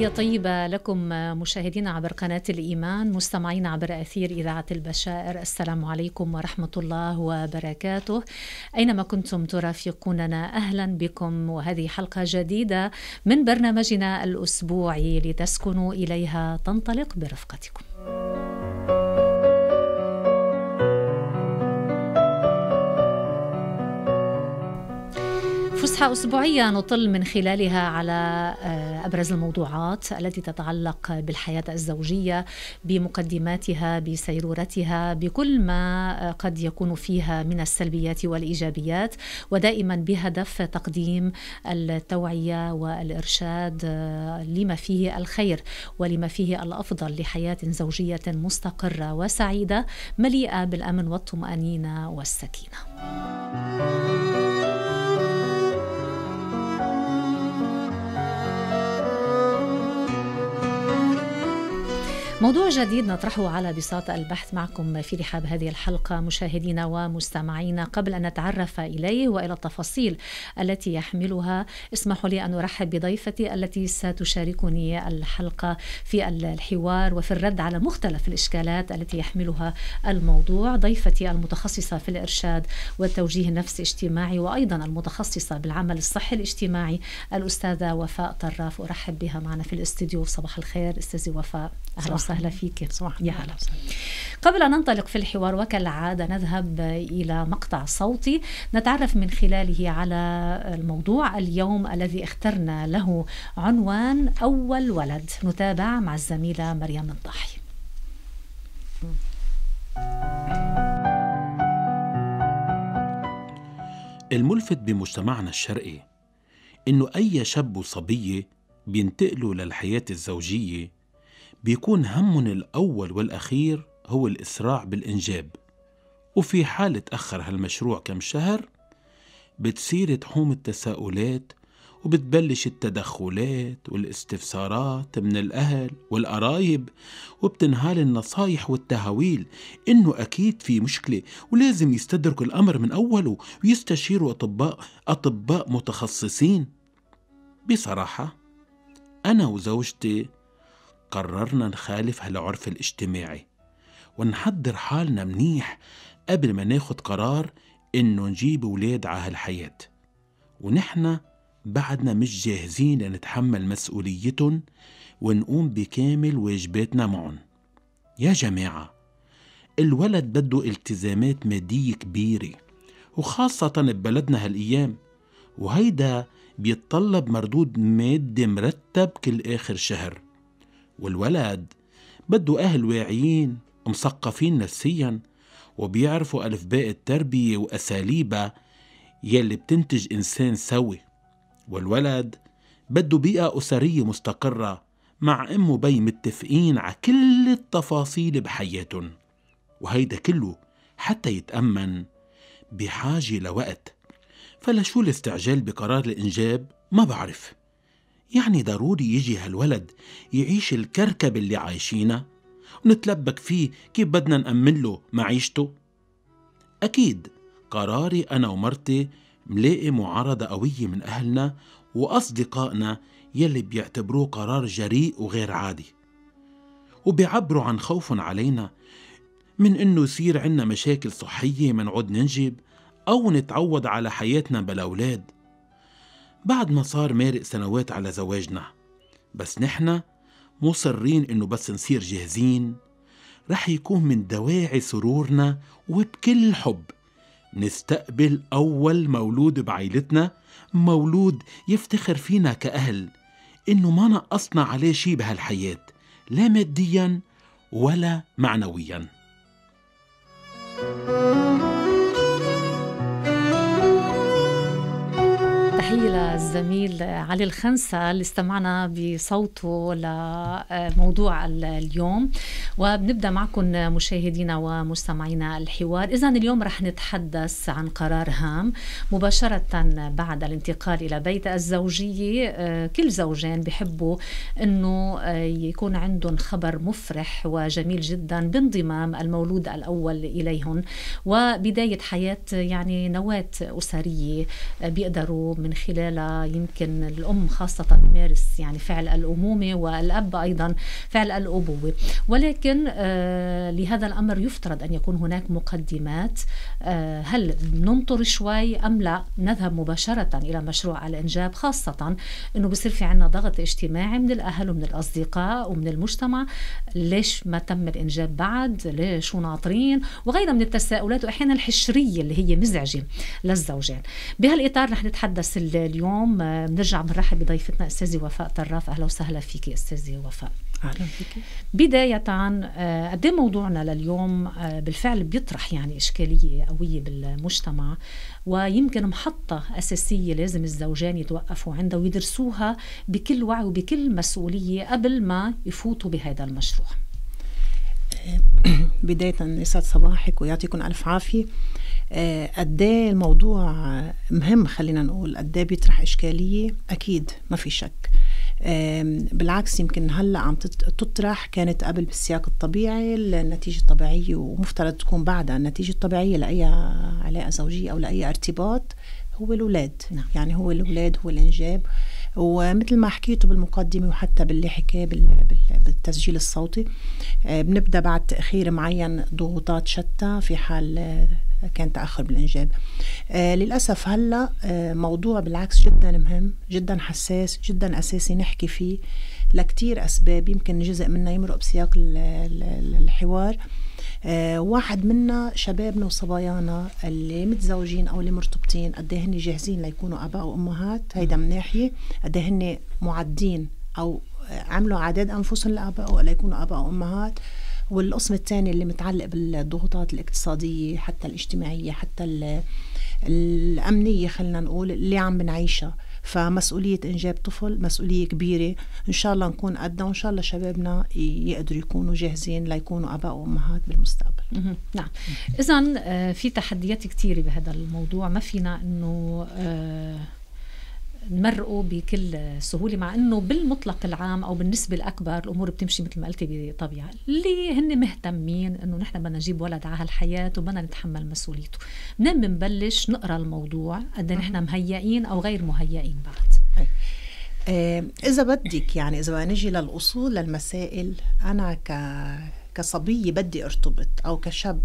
تحية طيبة لكم مشاهدينا عبر قناة الإيمان مستمعين عبر أثير إذاعة البشائر. السلام عليكم ورحمة الله وبركاته. أينما كنتم ترافقوننا أهلا بكم. وهذه حلقة جديدة من برنامجنا الأسبوعي لتسكنوا إليها. تنطلق برفقتكم. فسحة أسبوعية نطل من خلالها على آه، أبرز الموضوعات التي تتعلق بالحياة الزوجية بمقدماتها بسيرورتها بكل ما آه، قد يكون فيها من السلبيات والإيجابيات ودائما بهدف تقديم التوعية والإرشاد آه، لما فيه الخير ولما فيه الأفضل لحياة زوجية مستقرة وسعيدة مليئة بالأمن والطمأنينة والسكينة. موضوع جديد نطرحه على بساط البحث معكم في رحاب هذه الحلقة مشاهدينا ومستمعينا قبل أن نتعرف إليه وإلى التفاصيل التي يحملها اسمحوا لي أن أرحب بضيفتي التي ستشاركني الحلقة في الحوار وفي الرد على مختلف الإشكالات التي يحملها الموضوع. ضيفتي المتخصصة في الإرشاد والتوجيه النفسي الاجتماعي وأيضا المتخصصة بالعمل الصحي الاجتماعي الأستاذة وفاء طراف. أرحب بها معنا في الاستديو صباح الخير أستاذي وفاء. أهلا وسهلا فيك. صباح يا هلا قبل أن ننطلق في الحوار وكالعادة نذهب إلى مقطع صوتي. نتعرف من خلاله على الموضوع اليوم الذي اخترنا له عنوان أول ولد. نتابع مع الزميلة مريم الضحي. الملفت بمجتمعنا الشرقي إنه أي شاب وصبية بينتقلوا للحياة الزوجية بيكون همهم الأول والأخير هو الإسراع بالإنجاب. وفي حال تأخر هالمشروع كم شهر بتصير تحوم التساؤلات وبتبلش التدخلات والاستفسارات من الأهل والقرايب وبتنهال النصايح والتهاويل. إنه أكيد في مشكلة ولازم يستدركوا الأمر من أوله ويستشيروا أطباء أطباء متخصصين. بصراحة أنا وزوجتي قررنا نخالف هالعرف الاجتماعي. ونحضر حالنا منيح قبل ما ناخد قرار إنه نجيب ولاد على هالحياة. ونحن بعدنا مش جاهزين لنتحمل مسؤوليتهم ونقوم بكامل واجباتنا معهم. يا جماعة الولد بده التزامات مادية كبيرة وخاصة ببلدنا هالأيام. وهيدا بيتطلب مردود مادي مرتب كل آخر شهر. والولد. بده أهل واعيين مثقفين نفسيا وبيعرفوا ألفباء التربية وأساليبها يلي بتنتج إنسان سوي. والولد بده بيئة أسرية مستقرة مع أم وبي متفقين على كل التفاصيل بحياتهم. وهيدا كله حتى يتأمن بحاجة لوقت. فلشو الاستعجال بقرار الإنجاب؟ ما بعرف. يعني ضروري يجي هالولد يعيش الكركبة اللي عايشينها ونتلبك فيه كيف بدنا نأمن له معيشته؟ أكيد قراري أنا ومرتي ملاقي معارضة قوية من أهلنا وأصدقائنا يلي بيعتبروه قرار جريء وغير عادي. وبيعبروا عن خوف علينا من إنه يصير عنا مشاكل صحية منعود ننجب أو نتعود على حياتنا بلا أولاد. بعد ما صار مارق سنوات على زواجنا. بس نحنا مصرين إنه بس نصير جاهزين. رح يكون من دواعي سرورنا وبكل حب نستقبل أول مولود بعيلتنا مولود يفتخر فينا كأهل. إنه ما نقصنا عليه شي بهالحياة لا ماديا ولا معنويا. تحية للزميل علي الخنسة اللي استمعنا بصوته لموضوع اليوم. وبنبدأ معكم مشاهدينا ومستمعينا الحوار. إذا اليوم رح نتحدث عن قرار هام مباشرة بعد الانتقال إلى بيت الزوجية. كل زوجين بحبوا أنه يكون عندهم خبر مفرح وجميل جدا بانضمام المولود الأول إليهم. وبداية حياة يعني نواة أسرية بيقدروا من خلالها يمكن الأم خاصة تمارس يعني فعل الأمومة والأب أيضا فعل الأبوة. ولكن آه لهذا الأمر يفترض أن يكون هناك مقدمات. آه هل ننطر شوي أم لا؟ نذهب مباشرة إلى مشروع الإنجاب خاصة أنه بصير في عنا ضغط اجتماعي من الأهل ومن الأصدقاء ومن المجتمع. ليش ما تم الإنجاب بعد؟ ليش ناطرين وغيرها من التساؤلات وأحيانا الحشرية اللي هي مزعجة للزوجين. بهالإطار رح نتحدث اليوم بنرجع بنرحب بضيفتنا أستاذة وفاء طراف. أهلا وسهلا فيك أستاذة وفاء. أهلا فيك بداية آه، قد موضوعنا لليوم آه، بالفعل بيطرح يعني إشكالية قوية بالمجتمع ويمكن محطة أساسية لازم الزوجان يتوقفوا عندها ويدرسوها بكل وعي وبكل مسؤولية قبل ما يفوتوا بهذا المشروع. بداية يسعد صباحك ويعطيكم ألف عافية. قد إيه الموضوع مهم خلينا نقول. قد إيه بيطرح إشكالية؟ أكيد ما في شك. بالعكس يمكن هلأ عم تطرح كانت قبل بالسياق الطبيعي النتيجه الطبيعية ومفترض تكون بعدها النتيجة الطبيعية لأي علاقة زوجية أو لأي ارتباط هو الأولاد. نعم. يعني هو الأولاد هو الإنجاب. ومثل ما حكيته بالمقدمة وحتى باللي حكاه بالتسجيل الصوتي آه، بنبدأ بعد تأخير معين ضغوطات شتى في حال آه، كان تأخر بالإنجاب. آه للأسف هلا آه موضوع بالعكس جدا مهم جدا حساس جدا أساسي نحكي فيه لكتير أسباب يمكن جزء منها يمرق بسياق الحوار. آه واحد منا شبابنا وصبايانا اللي متزوجين أو اللي مرتبطين قد إيه هن جاهزين ليكونوا آباء وأمهات؟ هيدا من ناحية قد إيه هن معدين أو عملوا أعداد أنفسهم لاباء ولا يكونوا آباء وأمهات. والقسم الثاني اللي متعلق بالضغوطات الاقتصادية حتى الاجتماعية حتى الأمنية خلينا نقول اللي عم بنعيشها. فمسؤولية إنجاب طفل مسؤولية كبيرة. إن شاء الله نكون قدها وإن شاء الله شبابنا يقدروا يكونوا جاهزين ليكونوا آباء وأمهات بالمستقبل. نعم. إذا آه، في تحديات كثيرة بهذا الموضوع. ما فينا إنه آه، نمرقه بكل سهولة مع إنه بالمطلق العام أو بالنسبة الأكبر الأمور بتمشي مثل ما قلتي بطبيعة. اللي هن مهتمين إنه نحن بدنا نجيب ولد على هالحياة وبدنا نتحمل مسؤوليته. منين بنبلش نقرأ الموضوع قد إيه نحن مهيئين أو غير مهيئين بعد. آه إذا بدك يعني إذا نجي للأصول للمسائل أنا ك كصبية بدي أرتبط أو كشاب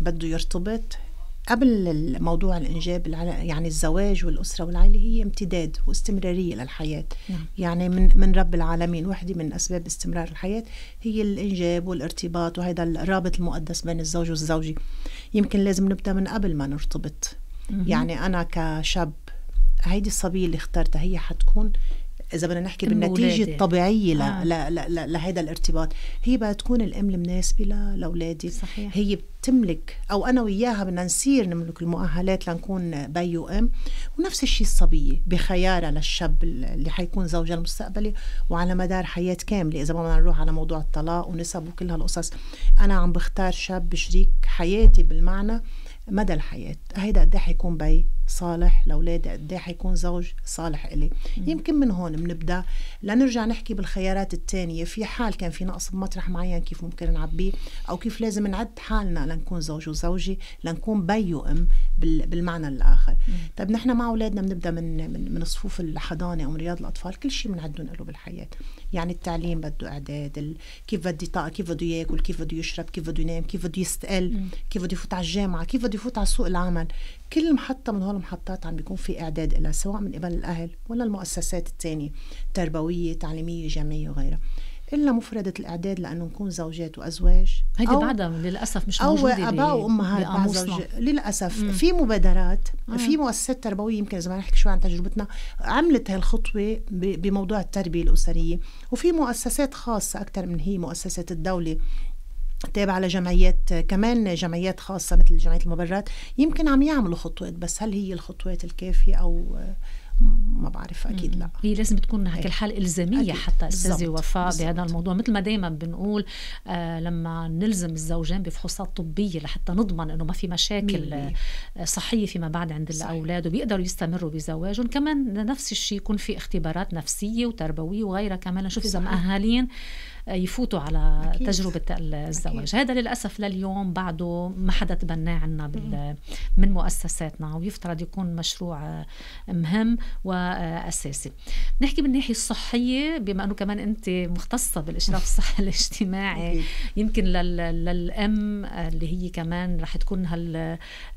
بده يرتبط قبل موضوع الإنجاب يعني الزواج والأسرة والعائلة هي امتداد واستمرارية للحياة نعم. يعني من من رب العالمين وحدة من أسباب استمرار الحياة هي الإنجاب والارتباط وهذا الرابط المقدس بين الزوج والزوجة يمكن لازم نبدأ من قبل ما نرتبط مم. يعني أنا كشاب هيدي الصبية اللي اخترتها هي حتكون إذا بدنا نحكي بالنتيجة الطبيعية آه. لهذا الارتباط. هي بقى تكون الأم المناسبة لأولادي. صحيح. هي بتملك أو أنا وياها بدنا نصير نملك المؤهلات لنكون بي وام ونفس الشيء الصبية بخيارها للشاب اللي حيكون زوجها المستقبلي وعلى مدار حياة كاملة. إذا ما بدنا نروح على موضوع الطلاق ونسب وكل هالقصص أنا عم بختار شاب شريك حياتي بالمعنى مدى الحياة. هيدا قد إيه حيكون بي صالح لأولادي قد إيه حيكون زوج صالح إلي. يمكن من هون بنبدا لنرجع نحكي بالخيارات الثانية في حال كان في نقص بمطرح معين كيف ممكن نعبيه؟ أو كيف لازم نعد حالنا لنكون زوج وزوجة لنكون بي وأم بالمعنى الآخر. طيب نحن مع أولادنا بنبدأ من من, من صفوف الحضانة أو من رياض الأطفال. كل شيء بنعدهم له بالحياة. يعني التعليم بده إعداد كيف بدي كيف بده ياكل كيف بده يشرب كيف بده ينام كيف بده يستقل كيف بده يفوت على الجامعة كيف بده يفوت على سوق العمل. كل محطة من هول المحطات عم بيكون في إعداد لها سواء من قبل الأهل ولا المؤسسات الثانية تربوية تعليمية جامعية وغيرها. إلا مفردة الإعداد لأنه نكون زوجات وأزواج. هيدي بعدها للأسف مش موجودة أو آباء وأمهات بعد زوج للأسف. مم. في مبادرات آه. في مؤسسات تربوية يمكن إذا ما نحكي شوي عن تجربتنا عملت هالخطوة بموضوع التربية الأسرية. وفي مؤسسات خاصة أكثر من هي مؤسسة الدولة. تابعة لجمعيات كمان جمعيات خاصة مثل جمعية المبرات يمكن عم يعملوا خطوات بس هل هي الخطوات الكافية أو ما بعرف أكيد لا. هي لازم تكون هيك إيه. الحال إلزامية أكيد. حتى أستاذة وفاء بهذا الموضوع. مثل ما دائما بنقول آه لما نلزم الزوجين بفحوصات طبية لحتى نضمن إنه ما في مشاكل آه صحية فيما بعد عند صحيح. الأولاد وبيقدروا يستمروا بزواجهم. كمان نفس الشيء يكون في اختبارات نفسية وتربوية وغيرها كمان. نشوف إذا مؤهلين يفوتوا على أكيد. تجربة الزواج. هذا للأسف لليوم بعده ما حدا تبناه عنا من مؤسساتنا ويفترض يكون مشروع مهم وأساسي. نحكي بالناحية الصحية بما أنه كمان أنت مختصة بالإشراف الصحي الاجتماعي يمكن للأم اللي هي كمان رح تكون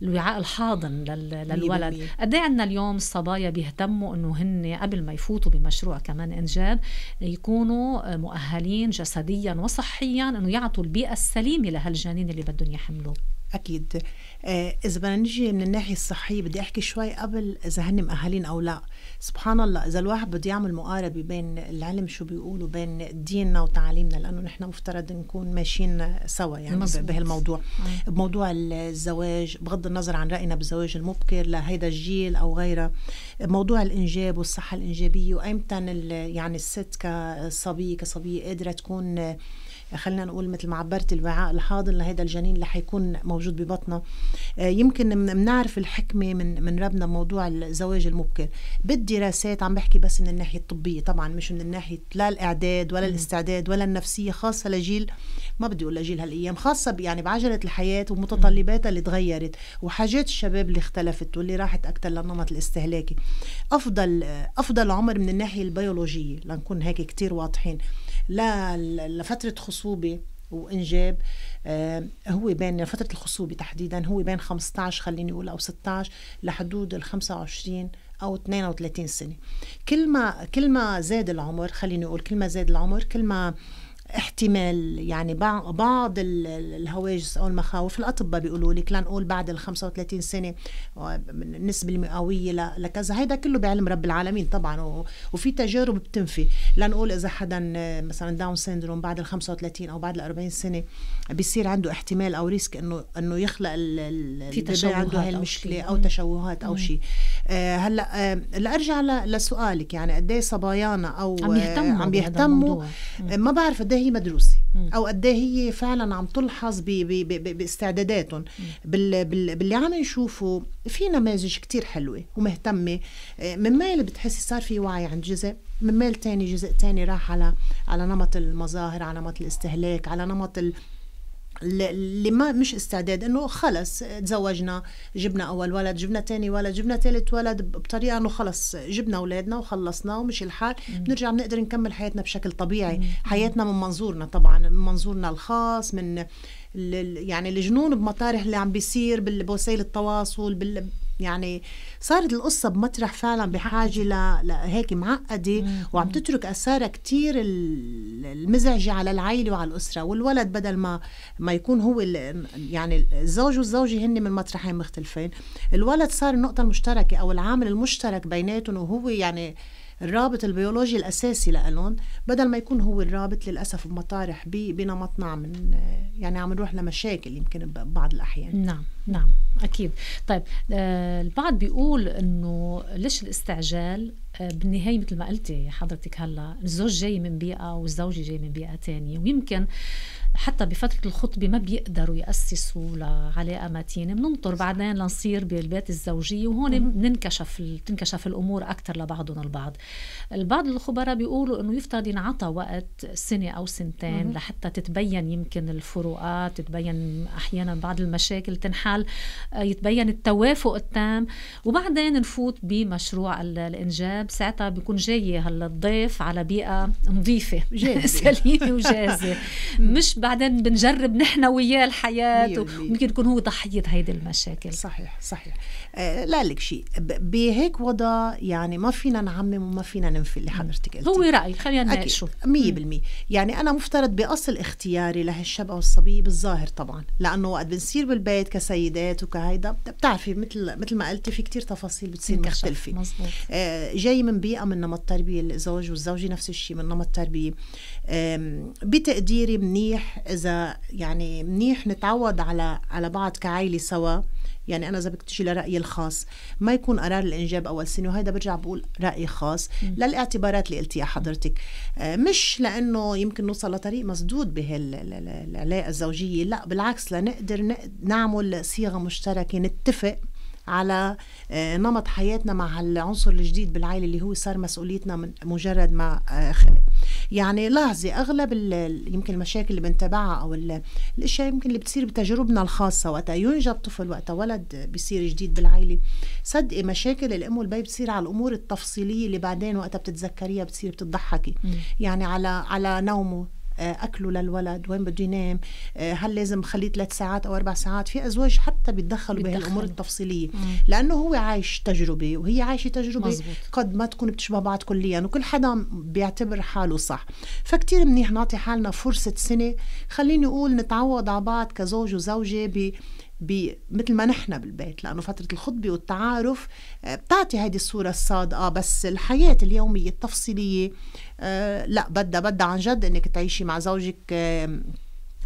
الوعاء الحاضن للولد. قد إيه عندنا اليوم الصبايا بيهتموا أنه هن قبل ما يفوتوا بمشروع كمان انجاب يكونوا مؤهلين جسديا وصحيا إنه يعطوا البيئة السليمة لهالجنين اللي بدهم يحملوه. أكيد. آه، إذا بدنا نجي من الناحيه الصحية بدي أحكي شوي قبل إذا هن مؤهلين أو لا. سبحان الله إذا الواحد بده يعمل مقاربة بين العلم شو بيقولوا بين ديننا وتعاليمنا لأنه نحن مفترض نكون ماشيين سوا يعني مزبوط. بهالموضوع آه. بموضوع الزواج بغض النظر عن رأينا بالزواج المبكر لهيدا الجيل أو غيره موضوع الإنجاب والصحة الإنجابية وأيمتى يعني الست كصبية كصبية قادرة تكون خلينا نقول مثل ما عبرت الوعاء الحاضن لهذا الجنين اللي حيكون موجود ببطنه. آه، يمكن بنعرف الحكمة من من ربنا موضوع الزواج المبكر. بالدراسات عم بحكي بس من الناحية الطبية طبعا مش من الناحية لا الإعداد ولا الاستعداد ولا النفسية خاصة لجيل ما بدي أقول لجيل هالأيام خاصة يعني بعجلة الحياة ومتطلباتها اللي تغيرت وحاجات الشباب اللي اختلفت واللي راحت أكثر للنمط الاستهلاكي. افضل أفضل عمر من الناحية البيولوجية لنكون هيك كتير واضحين. لفترة خصوبة وإنجاب آه هو بين فتره الخصوبة تحديدا هو بين 15 خليني أقول أو 16 لحدود ال 25 أو 32 سنة. كل ما كل ما زاد العمر خليني أقول كل ما زاد العمر كل ما احتمال يعني بعض الهواجس أو المخاوف الأطباء بيقولوا لك لنقول بعد ال 35 سنة النسبة المئوية لكذا. هيدا كله بعلم رب العالمين طبعا وفي تجارب بتنفي. لنقول إذا حدا مثلا Down syndrome بعد ال 35 أو بعد ال 40 سنة بيصير عنده احتمال أو risk انه إنه يخلق في تشوهات عنده هاي المشكلة أو, أو تشوهات أو شيء آه هلأ آه لأرجع لسؤالك يعني قد إيه صبايانا أو عم يهتموا عم بيهتموا ما بعرف قد هي مدروسة أو قد هي فعلا عم تلحظ باستعداداتهم. بال بال باللي عم نشوفه في نماذج كتير حلوة ومهتمة. آه، من ميل بتحسي صار في وعي عند جزء من ميل تاني جزء تاني راح على على نمط المظاهر على نمط الاستهلاك على نمط ال اللي ما مش استعداد إنه خلص تزوجنا جبنا أول ولد جبنا تاني ولد جبنا ثالث ولد بطريقة إنه خلص جبنا أولادنا وخلصنا ومشي الحال. بنرجع بنقدر نكمل حياتنا بشكل طبيعي. حياتنا من منظورنا طبعا من منظورنا الخاص من يعني الجنون بمطارح اللي عم بيصير بوسائل التواصل بال يعني صارت القصة بمطرح فعلا بحاجة لهيك معقدة. وعم تترك أثارها كتير المزعجة على العائلة وعلى الأسرة. والولد بدل ما ما يكون هو يعني الزوج والزوجة هن من مطرحين مختلفين. الولد صار النقطة المشتركة أو العامل المشترك بيناتهم وهو يعني الرابط البيولوجي الأساسي لهم بدل ما يكون هو الرابط للأسف بمطارح بنمطنا عم يعني عم نروح لمشاكل يمكن ببعض الأحيان. نعم نعم أكيد. طيب آه البعض بيقول إنه ليش الاستعجال؟ آه بالنهاية مثل ما قلتي حضرتك هلا الزوج جاي من بيئة والزوجة جاي من بيئة تانية ويمكن حتى بفترة الخطبة ما بيقدروا يأسسوا لعلاقة متينة بننطر بعدين لنصير بالبيت الزوجية وهون بننكشف تنكشف الأمور أكثر لبعضنا البعض. البعض الخبراء بيقولوا أنه يفترض ينعطى وقت سنة أو سنتين لحتى تتبين يمكن الفروقات تتبين أحيانا بعض المشاكل تنحل آه، يتبين التوافق التام. وبعدين نفوت بمشروع الإنجاب. ساعتها بيكون جاي هلا الضيف على بيئة نظيفة. سليمة وجاهزة. مش بعدين بنجرب نحن وياه الحياة وممكن يكون هو ضحيه هيدي المشاكل. صحيح صحيح. لا لك شيء. بهيك وضع يعني ما فينا نعمم وما فينا ننفي اللي حضرتك قلتي. هو رأي خلينا نناقشه 100% يعني أنا مفترض بأصل اختياري لهالشاب أو الصبيه بالظاهر طبعا لأنه وقت بنصير بالبيت كسيدات وكهيدا بتعرفي مثل مثل ما قلتي في كتير تفاصيل بتصير مختلفة. مزبوط. آه جاي من بيئة من نمط تربيه الزوج والزوجة نفس الشيء من نمط تربيه بتقديري منيح إذا يعني منيح نتعود على على بعض كعائلة سوا. يعني أنا إذا بدك تجي لرأيي الخاص ما يكون قرار الإنجاب أول سنة وهذا برجع بقول راي خاص. للاعتبارات اللي قلتيها حضرتك آه، مش لأنه يمكن نوصل لطريق مسدود بهالعلاقه الزوجية لا بالعكس لنقدر نعمل صيغه مشتركة نتفق على آه، نمط حياتنا مع العنصر الجديد بالعائلة اللي هو صار مسؤوليتنا من مجرد ما آه، خلق. يعني لاحظي أغلب يمكن المشاكل اللي بنتابعها أو الأشياء يمكن اللي بتصير بتجاربنا الخاصة. وقتها ينجب طفل وقتها ولد بيصير جديد بالعائلة. صدقي مشاكل الأم والبي بتصير على الأمور التفصيلية اللي بعدين وقتها بتتذكريها بتصير بتضحكي. يعني على على نومه أكله للولد وين بده ينام آه، هل لازم خليه ثلاث ساعات أو أربع ساعات؟ في أزواج حتى بيتدخلوا بهالامور التفصيلية. مم. لأنه هو عايش تجربة وهي عايشة تجربة مزبوط. قد ما تكون بتشبه بعض كليا وكل حدا بيعتبر حاله صح. فكتير منيح نعطي حالنا فرصة سنة. خليني أقول نتعود على بعض كزوج وزوجة ب مثل ما نحن بالبيت لأنه فترة الخطبة والتعارف آه، بتعطي هذه الصورة الصادقة بس الحياة اليومية التفصيلية آه، لا بدها بدها عن جد إنك تعيشي مع زوجك آه،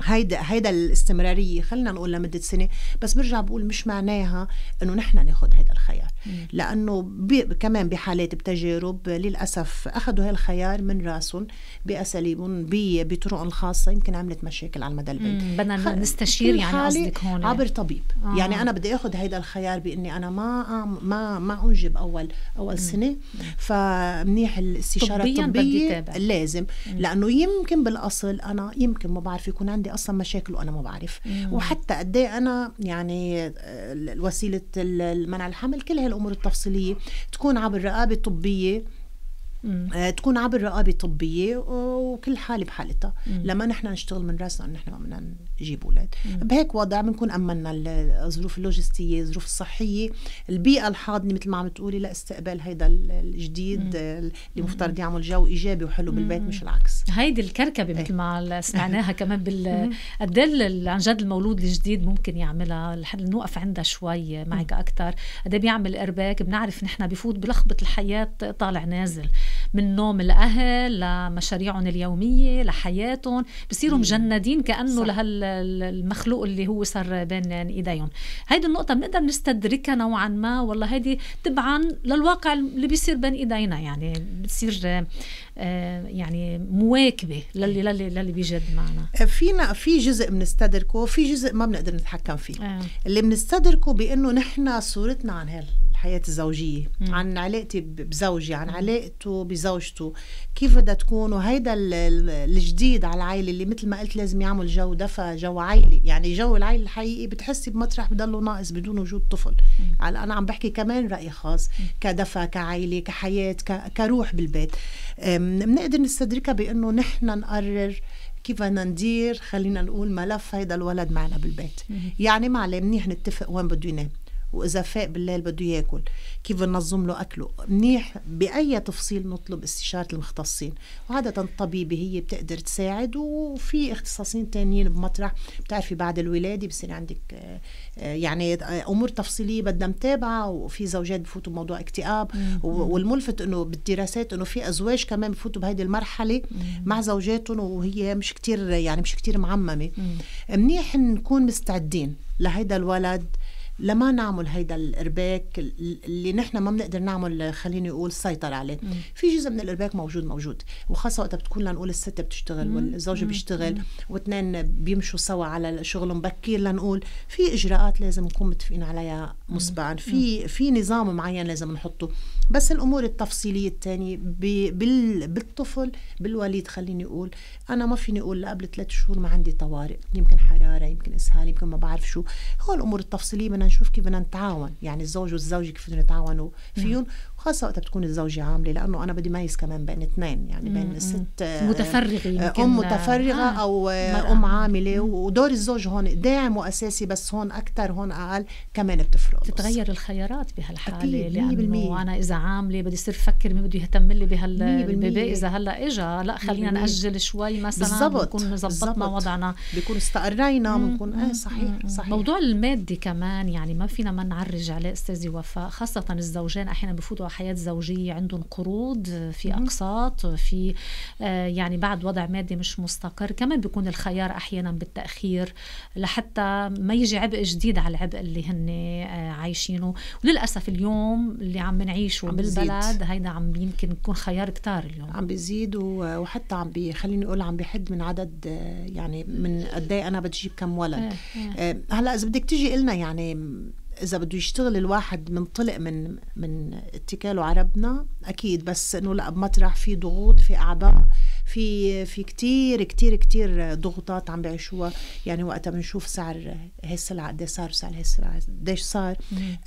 هيدا هيدا الاستمرارية خلينا نقول لمدة سنة. بس برجع بقول مش معناها إنه نحن ناخذ هيدا الخيار. لأنه بي كمان بحالات بتجارب للأسف أخذوا هالخيار من راسهم باساليبهم بطرق الخاصة يمكن عملت مشاكل على المدى البعيد. بدنا خ... نستشير يعني قصدك هون. عبر طبيب. آه. يعني أنا بدي آخذ هيدا الخيار بإني أنا ما ما ما أنجب اول أول مم. سنة. فمنيح الاستشارة الطبية لازم. مم. لأنه يمكن بالأصل أنا يمكن ما بعرف يكون عندي أصلا مشاكل وأنا ما بعرف. مم. وحتى قد إيه أنا يعني وسيلة المنع الحمل كل هال الأمور التفصيلية تكون عبر رقابة طبية آه، تكون عبر رقابة طبية وكل حالة بحالتها. لما نحن نشتغل من راسنا انه نحن ما بدنا نجيب أولاد. بهيك وضع بنكون امنا الظروف اللوجستية الظروف الصحية. البيئة الحاضنة مثل ما عم تقولي لاستقبال هيدا الجديد اللي مفترض يعمل جو إيجابي وحلو بالبيت مش العكس. هيدي الكركبة مثل ما سمعناها كمان بال قد إيه عن جد المولود الجديد ممكن يعملها. لحد نوقف عندها شوي معك أكثر قد إيه بيعمل ارباك بنعرف نحن بفوت بلخبط الحياة طالع نازل. من نوم الاهل لمشاريعهم اليومية لحياتهم. بصيروا مجندين كأنه لهالمخلوق اللي هو صار بين إيديهم. هيدي النقطة بنقدر نستدركها نوعا ما. والله هيدي تبعا للواقع اللي بيصير بين إيدينا يعني. بتصير آه، يعني مواكبة للي للي للي بيجد معنا. آه، فينا في جزء بنستدركه وفي جزء ما بنقدر نتحكم فيه. آه. اللي بنستدركه بأنه نحن صورتنا عن هال الحياة الزوجية. مم. عن علاقتي بزوجي عن علاقته بزوجته. كيف بدها تكون؟ وهيدا الجديد على العائلة اللي مثل ما قلت لازم يعمل جو دفى جو عائلي يعني جو العائلة الحقيقي بتحسي بمطرح بضله ناقص بدون وجود طفل. على أنا عم بحكي كمان رأي خاص كدفى كعائلة كحياة كروح بالبيت. بنقدر نستدركها بأنه نحن نقرر كيف بدنا ندير خلينا نقول ملف هيدا الولد معنا بالبيت. يعني معلم منيح نتفق وين بده ينام. وإذا فاق بالليل بده ياكل. كيف ننظم له أكله؟ منيح بأي تفصيل نطلب استشارة المختصين. وعاده الطبيبه هي بتقدر تساعد وفي اختصاصين تانيين بمطرح. بتعرفي بعد الولادة بصير عندك آه، آه، يعني آه، أمور تفصيلية بدنا متابعه وفي زوجات بفوتوا بموضوع اكتئاب. والملفت إنه بالدراسات إنه في أزواج كمان بفوتوا بهيدي المرحلة مع زوجاتهم وهي مش كتير يعني مش كتير معممة. منيح نكون مستعدين لهيدا الولد. لما نعمل هيدا الإرباك اللي نحن ما بنقدر نعمل خليني أقول سيطر عليه. مم. في جزء من الإرباك موجود موجود. وخاصة وقت بتكون لنقول الست بتشتغل والزوج بيشتغل واثنين بيمشوا سوا على شغلهم بكير لنقول في إجراءات لازم نكون متفقين عليها مسبقا في في نظام معين لازم نحطه. بس الأمور التفصيلية الثانية بالطفل بالوليد خليني أقول. أنا ما فيني أقول قبل ثلاث شهور ما عندي طوارئ. يمكن حرارة يمكن إسهال يمكن ما بعرف شو. هو الأمور التفصيلية بدنا نشوف كيف بدنا نتعاون. يعني الزوج والزوجة كيف بدهم يتعاونوا فيهم. خاصة وقت بتكون الزوجة عاملة لأنه أنا بدي ميز كمان بين اثنين يعني بين الست متفرغة آه، أم متفرغة آه. أو مرأة. أم عاملة ودور الزوج هون داعم وأساسي بس هون أكثر هون أقل كمان بتفرق. تتغير الخيارات بهالحالة لأنه أنا إذا عاملة بدي صير فكر مين بده يهتم لي بهالبيبي إذا هلأ إجا لأ خلينا نأجل شوي مثلا بنكون ظبطنا وضعنا. بيكون استقرينا بنكون إيه صحيح صحيح. موضوع المادي كمان يعني ما فينا ما نعرج عليه أستاذي وفاء خاصة الزوجين أحيانا بفوتوا حياة زوجية عندهم قروض في أقساط في آه، يعني بعد وضع مادي مش مستقر. كمان بيكون الخيار أحيانا بالتأخير لحتى ما يجي عبء جديد على العبء اللي هن آه، عايشينه. وللأسف اليوم اللي عم بنعيشه بالبلد هيدا عم يمكن يكون خيار كتار اليوم. عم بيزيد وحتى عم بي خليني أقول عم بيحد من عدد آه، يعني من قد إيه أنا بتجيب كم ولد. هلأ إذا بدك تجي لنا يعني إذا بده يشتغل الواحد منطلق من من اتكاله على ربنا أكيد. بس إنه لا بمطرح في ضغوط في اعباء في في كتير كتير كتير ضغوطات عم بيعيشوها يعني وقتها بنشوف سعر هي السلعه قد صار سعر هي السلعه قديش صار.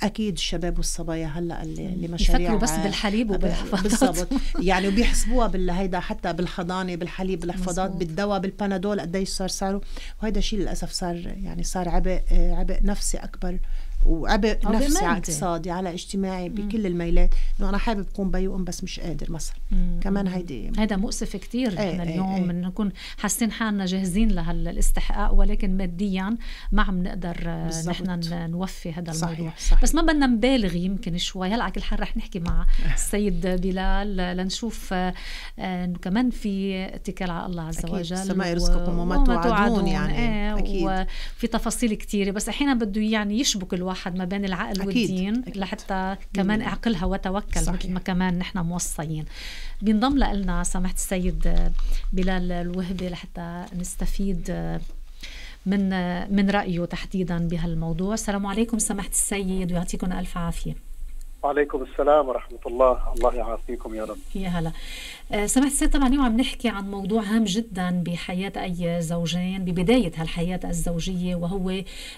أكيد الشباب والصبايا هلأ اللي, اللي مشاريع بس بالحليب وبالحفاضات بالضبط. يعني وبيحسبوها بالهيدا حتى بالحضانة بالحليب بالحفاضات بالدواء بالبنادول قديش صار سعره. وهذا الشيء للأسف صار يعني صار عبء عبء نفسي أكبر. وعبء نفسي على أقتصادي على اجتماعي بكل الميلات إنه أنا حابب أكون بي وام بس مش قادر مثلا كمان هيدي هذا مؤسف كثير إيه إحنا اليوم إيه. نكون حاسين حالنا جاهزين لهالاستحقاق ولكن ماديا ما عم نقدر نحن نوفي هذا صحيح الموضوع. صحيح. بس ما بدنا نبالغ يمكن شوي. هلأ على كل حال رح نحكي مع السيد بلال لنشوف انه كمان في اتكال على الله عز وجل السماء يرزقكم وما توعدون يعني. إيه أكيد. وفي تفاصيل كثيره بس أحيانا بده يعني يشبك الواحد الواحد ما بين العقل أكيد. والدين أكيد. لحتى كمان اعقلها وتوكل صحيح. مثل ما كمان نحن موصيين بينضم لنا سماحة السيد بلال الوهبي لحتى نستفيد من من رأيه تحديدا بهالموضوع السلام عليكم سماحة السيد ويعطيكم ألف عافية وعليكم السلام ورحمة الله. الله يعافيكم يا رب. يا هلا. سمحت السيد طبعا اليوم عم نحكي عن موضوع هام جدا بحياة أي زوجين ببداية هالحياة الزوجية وهو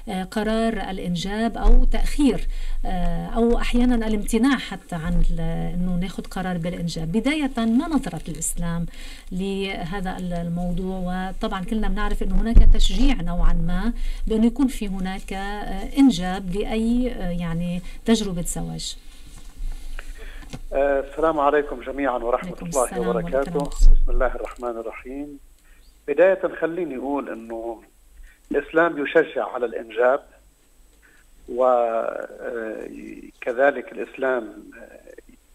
أه قرار الإنجاب أو تأخير أه أو أحيانا الامتناع حتى عن أنه ناخذ قرار بالإنجاب. بداية ما نظرة الإسلام لهذا الموضوع؟ وطبعا كلنا بنعرف أنه هناك تشجيع نوعا ما بأنه يكون في هناك إنجاب لأي يعني تجربة زواج. السلام عليكم جميعا ورحمة الله وبركاته. بسم الله الرحمن الرحيم. بداية خليني أقول أنه الإسلام يشجع على الإنجاب وكذلك الإسلام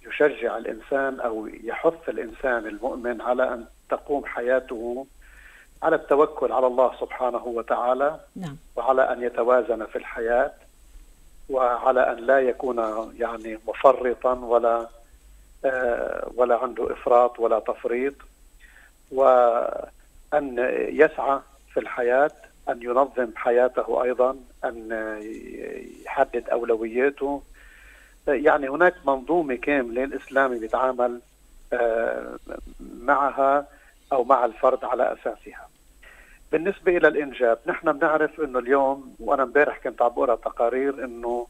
يشجع الإنسان أو يحث الإنسان المؤمن على أن تقوم حياته على التوكل على الله سبحانه وتعالى نعم. وعلى أن يتوازن في الحياة. وعلى أن لا يكون يعني مفرطا ولا آه، ولا عنده إفراط ولا تفريط وأن يسعى في الحياة أن ينظم حياته أيضا أن يحدد أولوياته. يعني هناك منظومة كاملة الإسلامي بيتعامل آه، معها أو مع الفرد على أساسها. بالنسبة إلى الإنجاب نحن بنعرف أنه اليوم وأنا امبارح كنت عم بقرأ تقارير أنه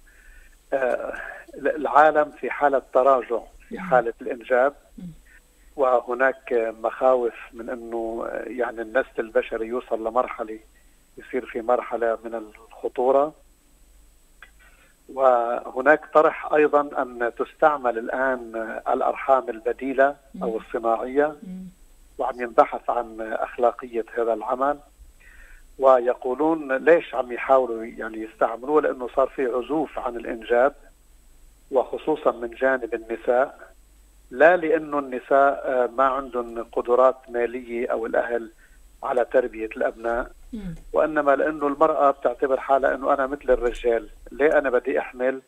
آه، العالم في حالة تراجع في حالة الإنجاب. وهناك مخاوف من أنه يعني النسل البشري يوصل لمرحلة يصير في مرحلة من الخطورة. وهناك طرح أيضا أن تستعمل الآن الأرحام البديلة أو الصناعية. وعم ينبحث عن أخلاقية هذا العمل ويقولون ليش عم يحاولوا يعني يستعملوه؟ لأنه صار في عزوف عن الإنجاب وخصوصا من جانب النساء لا لأنه النساء ما عندهم قدرات مالية أو الأهل على تربية الأبناء وإنما لأنه المرأة بتعتبر حالها أنه أنا مثل الرجال ليه أنا بدي أحمل؟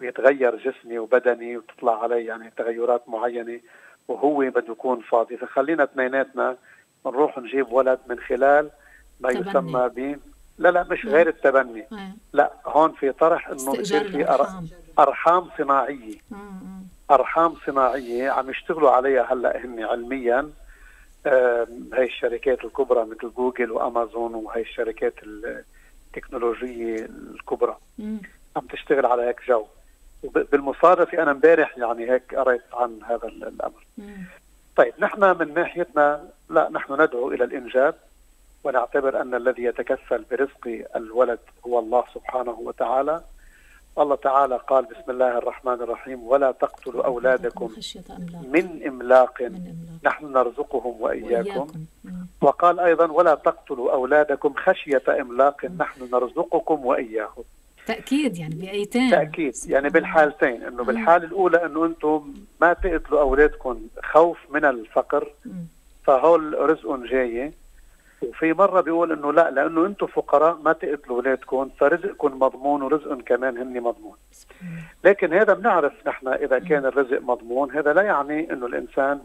ويتغير جسمي وبدني وتطلع علي يعني تغيرات معينة. وهو بده يكون فاضي فخلينا اثنيناتنا نروح نجيب ولد من خلال ما تبني. يسمى ب لا لا مش غير التبني آه. لا هون في طرح إنه يصير في أر- ارحام صناعية مم. ارحام صناعية عم يشتغلوا عليها هلأ هن علميا هاي الشركات الكبرى مثل جوجل وأمازون وهي الشركات التكنولوجية الكبرى مم. عم تشتغل على هيك جو بالمصادفة أنا امبارح يعني هيك قريت عن هذا ال- الأمر. مم. طيب نحن من ناحيتنا لا نحن ندعو إلى الإنجاب ونعتبر أن الذي يتكفل برزق الولد هو الله سبحانه وتعالى. الله تعالى قال بسم الله الرحمن الرحيم ولا تقتلوا أولادكم من إملاق. نحن نرزقهم وإياكم. وقال أيضا ولا تقتلوا أولادكم خشية أملاق نحن نرزقكم وإياهم. تأكيد يعني بآيتين تأكيد. يعني بالحالتين إنه بالحالة الأولى إنه أنتم ما تقتلوا أولادكم خوف من الفقر. فهول رزق جاي وفي مرة بيقول إنه لا لأنه أنتم فقراء ما تقتلوا أولادكم فرزقكم مضمون ورزقهم كمان هن مضمون. لكن هذا بنعرف نحن إذا كان الرزق مضمون هذا لا يعني إنه الإنسان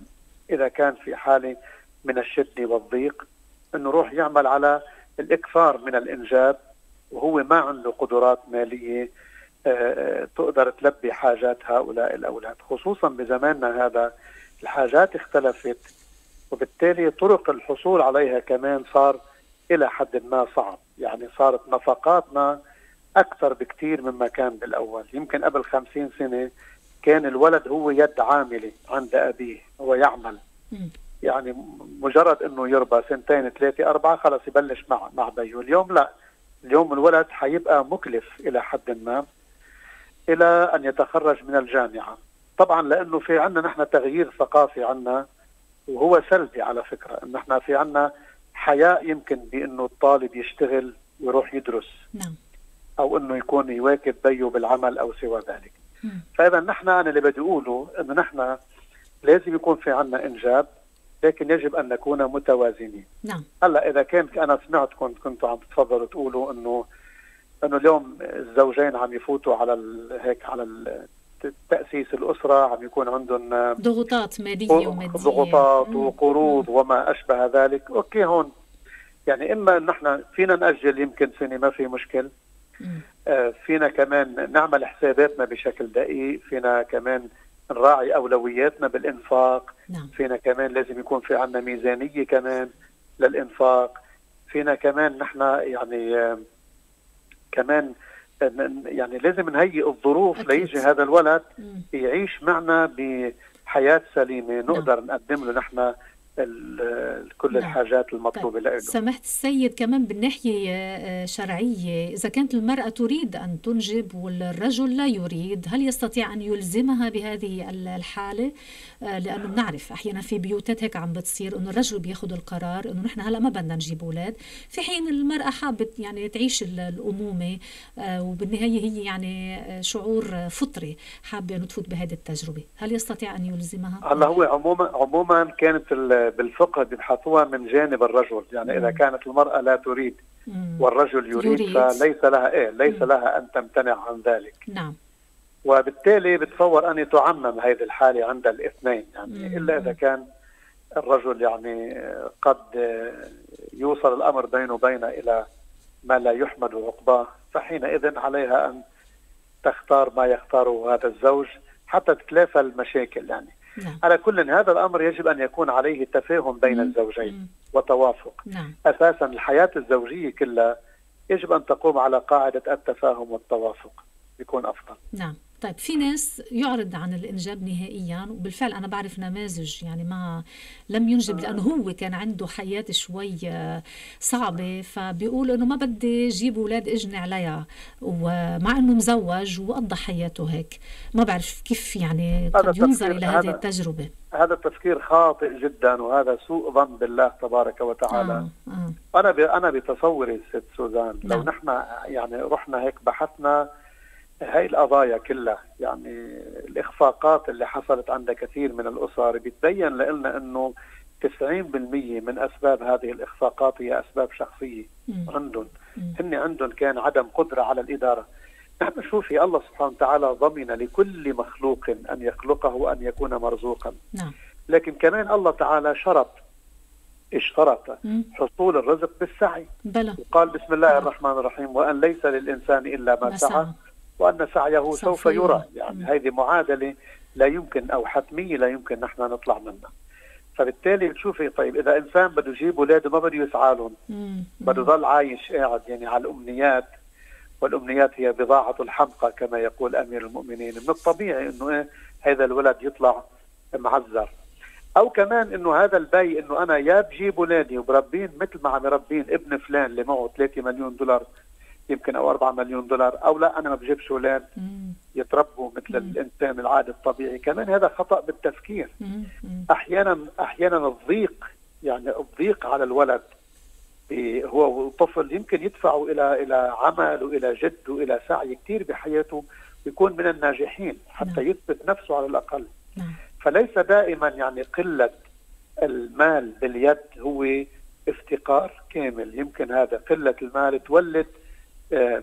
إذا كان في حالة من الشدة والضيق إنه روح يعمل على الإكثار من الإنجاب. وهو ما عنده قدرات مالية تقدر تلبي حاجات هؤلاء الأولاد خصوصا بزماننا هذا الحاجات اختلفت وبالتالي طرق الحصول عليها كمان صار إلى حد ما صعب يعني صارت نفقاتنا أكثر بكثير مما كان بالأول. يمكن قبل خمسين سنة كان الولد هو يد عاملة عند أبيه هو يعمل. يعني مجرد إنه يربى سنتين ثلاثة أربعة خلص يبلش مع مع بيه اليوم لا. اليوم الولد حيبقى مكلف إلى حد ما إلى أن يتخرج من الجامعة. طبعا لأنه في عندنا نحن تغيير ثقافي عندنا وهو سلبي على فكرة إن إحنا في عندنا حياء يمكن بأنه الطالب يشتغل ويروح يدرس. نعم. أو أنه يكون يواكب بيه بالعمل أو سوى ذلك. فإذا نحن أنا اللي بدي أقوله أنه نحن لازم يكون في عندنا إنجاب. لكن يجب أن نكون متوازنين. نعم. هلأ إذا كان أنا سمعت كنت كنتوا عم تتفضلوا تقولوا انه إنه اليوم الزوجين عم يفوتوا على هيك على تأسيس الأسرة عم يكون عندهم ضغوطات ماليه ومادية. ضغوطات وقروض وما أشبه ذلك، أوكي هون. يعني إما ان إحنا فينا نأجل يمكن سنه ما في مشكل. آه فينا كمان نعمل حساباتنا بشكل دقيق، فينا كمان نراعي أولوياتنا بالإنفاق نعم. فينا كمان لازم يكون في عندنا ميزانية كمان للإنفاق فينا كمان نحن يعني كمان يعني لازم نهيئ الظروف أكيد. ليجي هذا الولد يعيش معنا بحياة سليمة نقدر نعم. نقدم له نحن كل نعم. الحاجات المطلوبة طيب. له سمحت السيد كمان بالناحية شرعية. إذا كانت المرأة تريد أن تنجب والرجل لا يريد هل يستطيع أن يلزمها بهذه الحالة؟ لأنه بنعرف أحيانا في بيوتات هيك عم بتصير إنه الرجل بياخذ القرار إنه نحن هلأ ما بدنا نجيب أولاد. في حين المرأة حابة يعني تعيش الأمومة وبالنهاية هي يعني شعور فطري حابة إنه تفوت بهذه التجربة. هل يستطيع أن يلزمها؟ هلا هو عموما عموما كانت بالفقه بيبحثوها من جانب الرجل يعني مم. اذا كانت المرأة لا تريد. والرجل يريد, يريد فليس لها إيه ليس مم. لها أن تمتنع عن ذلك نعم وبالتالي بتصور أن تعمم هذه الحالة عند الاثنين يعني مم. إلا إذا كان الرجل يعني قد يوصل الأمر بينه وبينه إلى ما لا يحمد عقباه فحينئذ عليها أن تختار ما يختاره هذا الزوج حتى تتلافى المشاكل يعني نعم. على كل هذا الأمر يجب أن يكون عليه تفاهم بين مم. الزوجين مم. وتوافق نعم. أساسا الحياة الزوجية كلها يجب أن تقوم على قاعدة التفاهم والتوافق يكون أفضل نعم طيب في ناس يعرض عن الإنجاب نهائيا وبالفعل أنا بعرف نماذج يعني ما لم ينجب لأنه هو كان عنده حياة شوي صعبة فبيقول إنه ما بدي جيب أولاد إجني عليها ومع إنه مزوج وقضى حياته هيك ما بعرف كيف يعني قد ينظر إلى هذه التجربة هذا التفكير خاطئ جدا وهذا سوء ظن بالله تبارك وتعالى آه. آه. أنا. أنا بتصوري ست سوزان لو نعم. نحن يعني رحنا هيك بحثنا هاي القضايا كلها يعني الإخفاقات اللي حصلت عند كثير من الأسر بتبين لنا إنه 90% من أسباب هذه الإخفاقات هي أسباب شخصية. عندهم. هن عندهم كان عدم قدرة على الإدارة نحن شوفي الله سبحانه وتعالى ضمن لكل مخلوق أن يخلقه وأن يكون مرزوقا نعم لكن كمان الله تعالى شرط اشترط. حصول الرزق بالسعي بلى وقال بسم الله. الرحمن الرحيم وأن ليس للإنسان إلا ما سعى وأن سعيه سوف سوف يرى. يعني. هذه معادلة لا يمكن أو حتمية لا يمكن نحن نطلع منها فبالتالي بتشوفي طيب إذا إنسان بده يجيب اولاده ما بده يسعى لهم. بده يضل عايش قاعد يعني على الأمنيات والأمنيات هي بضاعة الحمقى كما يقول أمير المؤمنين من الطبيعي إنه إيه هذا الولد يطلع معذر أو كمان إنه هذا البي إنه أنا يا بجيب اولادي وبربين مثل ما عم يربين ابن فلان اللي معه 3 مليون دولار يمكن أو 4 مليون دولار أو لا أنا ما بجيبش أولاد. يتربوا مثل مم. الإنسان العادي الطبيعي كمان هذا خطأ بالتفكير. أحيانا أحيانا الضيق يعني الضيق على الولد هو طفل يمكن يدفعه إلى إلى عمل وإلى جد وإلى سعي كثير بحياته ويكون من الناجحين حتى نعم. يثبت نفسه على الأقل نعم فليس دائما يعني قلة المال باليد هو افتقار كامل يمكن هذا قلة المال تولد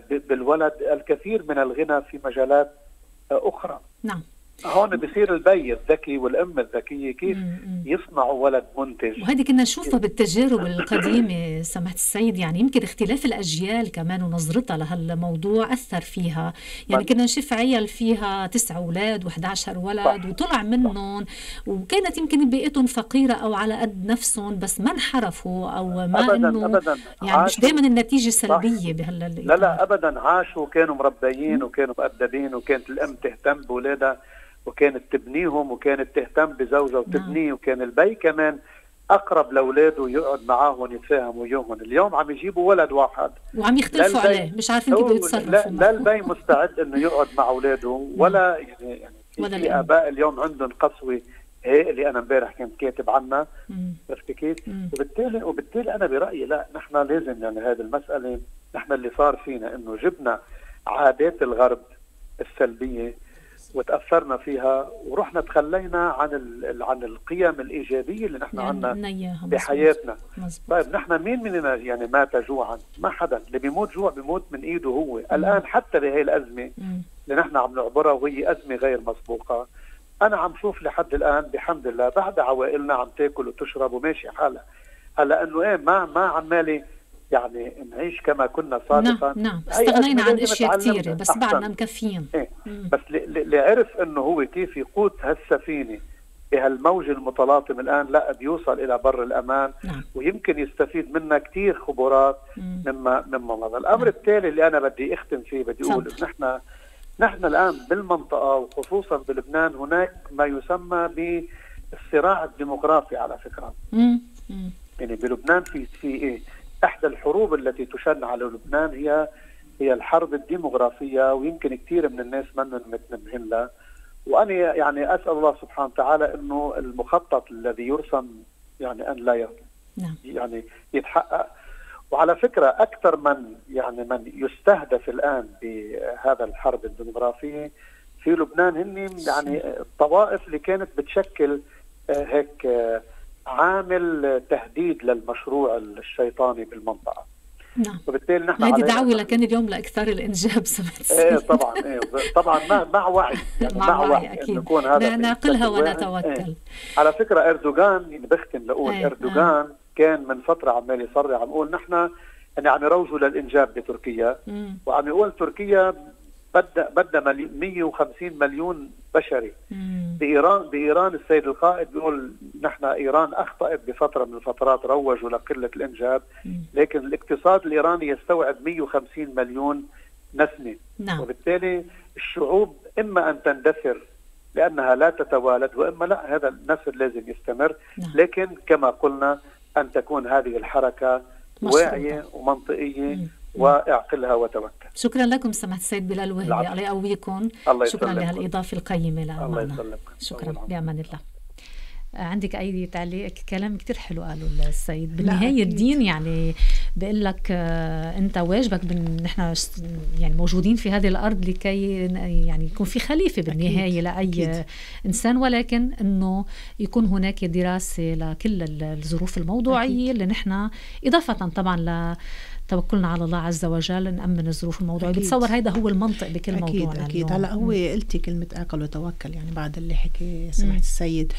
بالولد الكثير من الغنى في مجالات آه، أخرى. نعم. هون بصير البي الذكي والأم الذكية كيف يصنعوا ولد منتج. وهذه كنا نشوفها بالتجارب القديمة سمعت السيد يعني يمكن اختلاف الأجيال كمان ونظرتها لهالموضوع أثر فيها. يعني كنا نشوف عيال فيها تسع أولاد و11 ولد. وطلع منهم وكانت يمكن بيئتهم فقيرة أو على قد نفسهم بس ما انحرفوا أو ما أبداً إنه أبداً. يعني مش دائما النتيجة سلبية بهال لا لا ابدا. عاشوا وكانوا مربيين وكانوا مؤدبين وكانت الأم تهتم باولادها وكانت تبنيهم وكانت تهتم بزوجها وتبنيه نعم. وكان البي كمان أقرب لأولاده يقعد معاهم يتفاهم وياهم اليوم عم يجيبوا ولد واحد. وعم يختلفوا عليه مش عارفين كيف يتصرفوا لا, لا البي مستعد إنه يقعد مع أولاده ولا يعني يعني ولا في آباء اليوم عندهم قسوة هي اللي أنا امبارح كنت كاتب عنها. عرفتي كيف؟ وبالتالي وبالتالي أنا برأيي لا نحن لازم يعني هذه المسألة نحن اللي صار فينا إنه جبنا عادات الغرب السلبية وتأثرنا فيها ورحنا تخلينا عن عن القيم الإيجابية اللي نحن عندنا بحياتنا. مزبوط. طيب نحن مين مننا يعني مات جوعا؟ ما حدا. اللي بيموت جوع بيموت من إيده هو. مم. الآن حتى بهي الأزمة مم. اللي نحن عم نعبرها وهي أزمة غير مسبوقة. أنا عم شوف لحد الآن بحمد الله بعد عوائلنا عم تاكل وتشرب وماشي حالها. هلأ إنه إيه ما ما عمالي يعني نعيش كما كنا سابقا نعم. نعم استغنينا عن اشياء كثيره بس بعدنا مكفيين إيه؟ بس اللي عرف إنه هو كيف يقود هالسفينة بهالموج المتلاطم الآن. لا بيوصل إلى بر الأمان. نعم. ويمكن يستفيد منها كثير خبرات مما مما مضى. الأمر نعم. التالي اللي أنا بدي أختم فيه بدي أقول نحن نحن الآن بالمنطقة وخصوصا بلبنان هناك ما يسمى بالصراع الديموغرافي على فكرة. مم. يعني بلبنان في في إيه؟ احدى الحروب التي تشن على لبنان هي هي الحرب الديمغرافية ويمكن كثير من الناس منهم متنبهين لها وأنا يعني أسأل الله سبحانه وتعالى إنه المخطط الذي يرسم يعني أن لا نعم. يعني يتحقق وعلى فكرة أكثر من يعني من يستهدف الآن بهذا الحرب الديمغرافية في لبنان هن يعني الطوائف اللي كانت بتشكل آه، هيك آه، عامل تهديد للمشروع الشيطاني بالمنطقة نعم وبالتالي نحن هذه دعوة لكان اليوم لإكثار الإنجاب سمعت إيه طبعا إيه طبعا مع مع وعي يعني مع, مع وعي أكيد نكون هذا نعقلها ونتوكل إيه. على فكرة إردوغان يعني بختم لاقول إيه. إردوغان آه. كان من فترة عمال يصرح عم يقول نحن يعني عم يروجوا للإنجاب بتركيا مم. وعم يقول تركيا بدأ بدأ 150 مليون بشري مم. بايران بإيران السيد القائد بيقول نحن إيران أخطأت بفترة من الفترات روجوا لقلة الإنجاب مم. لكن الاقتصاد الإيراني يستوعب 150 مليون نسمة نعم. وبالتالي الشعوب إما أن تندثر لأنها لا تتوالد وإما لا هذا النسل لازم يستمر نعم. لكن كما قلنا أن تكون هذه الحركة واعية ومنطقية مم. واعقلها وتوكل. شكرا لكم سماحة السيد بلال وهبي الله يقويكم شكرا لهالإضافة القيمة لنا الله يسلمك شكرا. بأمان الله. عندك أي تعليق؟ كلام كتير حلو قالوا السيد. بالنهاية الدين يعني بيقول لك آه أنت واجبك بن نحن يعني موجودين في هذه الأرض لكي يعني يكون في خليفة بالنهاية أكيد. لأي أكيد. إنسان ولكن إنه يكون هناك دراسة لكل الظروف الموضوعية أكيد. اللي نحن إضافة طبعا ل توكلنا على الله عز وجل نأمن الظروف الموضوعية بتصور هذا هو المنطق بكل أكيد موضوع أكيد. هلأ هو قلتي كلمة أعقل وتوكل يعني بعد اللي حكي سمعت السيد.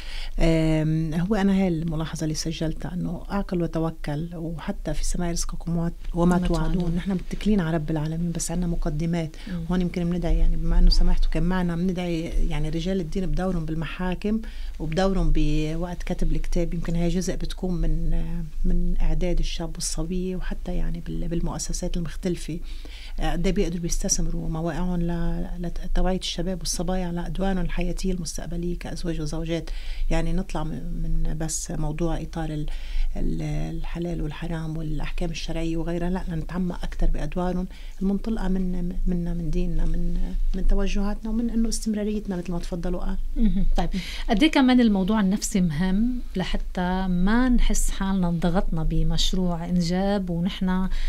هو أنا هاي الملاحظة اللي سجلتها أنه أعقل وتوكل وحتى في سماء رزقكم وما توعدون. نحن متكلين على رب العالمين بس عندنا مقدمات. مم. هون يمكن بندعي يعني بما أنه سمحتوا كان معنا بندعي يعني رجال الدين بدورهم بالمحاكم وبدورهم بوقت كتب الكتاب. يمكن هي جزء بتكون من من إعداد الشاب والصبية وحتى يعني بال بالمؤسسات المختلفة. قد إيه بيقدروا بيستثمروا مواقعهم لتوعية الشباب والصبايا على أدوارهم الحياتية المستقبلية كأزواج وزوجات. يعني نطلع من بس موضوع إطار الحلال والحرام والأحكام الشرعية وغيرها لا نتعمق أكثر بأدوارهم المنطلقة من منا من ديننا من من توجهاتنا ومن إنه استمراريتنا مثل ما تفضلوا. قال طيب قد إيه كمان الموضوع النفسي مهم لحتى ما نحس حالنا انضغطنا بمشروع إنجاب ونحن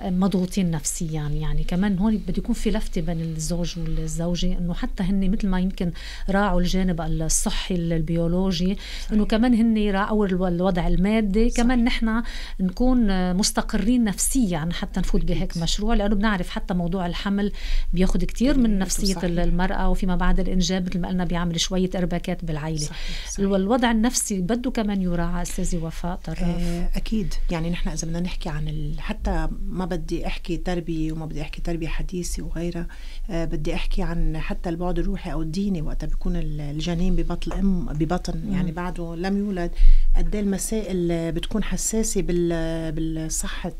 مضغوطين نفسيا يعني كمان هون بده يكون في لفتة بين الزوج والزوجة إنه حتى هن مثل ما يمكن راعوا الجانب الصحي البيولوجي إنه كمان هن يراعوا الوضع المادي صحيح. كمان نحن نكون مستقرين نفسيا حتى نفوت بهيك مشروع لأنه بنعرف حتى موضوع الحمل بياخذ كثير من نفسية صحيح. المرأة وفيما بعد الإنجاب مثل ما قلنا بيعمل شوية إرباكات بالعائله صحيح. صحيح. الوضع النفسي بده كمان يراعى استاذه وفاء طراف آه، أكيد يعني نحن إذا بدنا نحكي عن. حتى ما بدي أحكي تربية وما بدي أحكي تربية حديثة وغيرها. أه بدي أحكي عن حتى البعد الروحي أو الديني وقتها بيكون الجنين ببطن الام ببطن. يعني بعده لم يولد. قد إيه المسائل بتكون حساسة بال بالصحة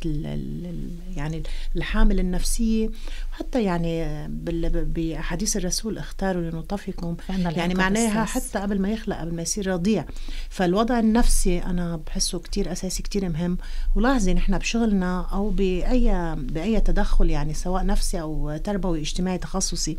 يعني الحامل النفسية. وحتى يعني بأحاديث الرسول اختاروا لنطفكم. يعني معناها حتى قبل ما يخلق قبل ما يصير رضيع. فالوضع النفسي أنا بحسه كتير أساسي كتير مهم. ولاحظي نحن بشغلنا أو باي بأي تدخل يعني سواء نفسي أو تربوي اجتماعي تخصصي.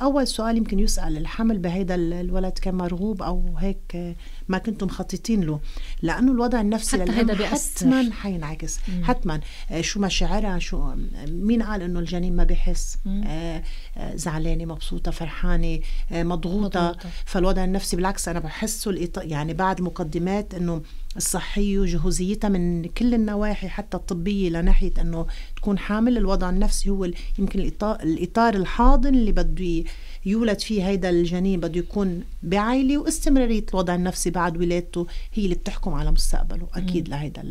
أول سؤال يمكن يسأل الحمل بهيدا الولد كان مرغوب أو هيك ما كنتم مخططين له. لأنه الوضع النفسي حتى بيأثر. حتما حينعكس. حتما. آه، شو مشاعرها شو مين قال إنه الجنين ما بيحس؟ آه آه زعلانة مبسوطة فرحانة آه مضغوطة, مضغوطة. فالوضع النفسي بالعكس أنا بحسه يعني بعد مقدمات إنه الصحية وجهوزيتها من كل النواحي حتى الطبية لناحية أنه تكون حامل. الوضع النفسي هو يمكن الإطار, الإطار الحاضن اللي بده يولد فيه هيدا الجنين بده يكون بعائلة واستمرارية الوضع النفسي بعد ولادته. هي اللي بتحكم على مستقبله. أكيد لهيدا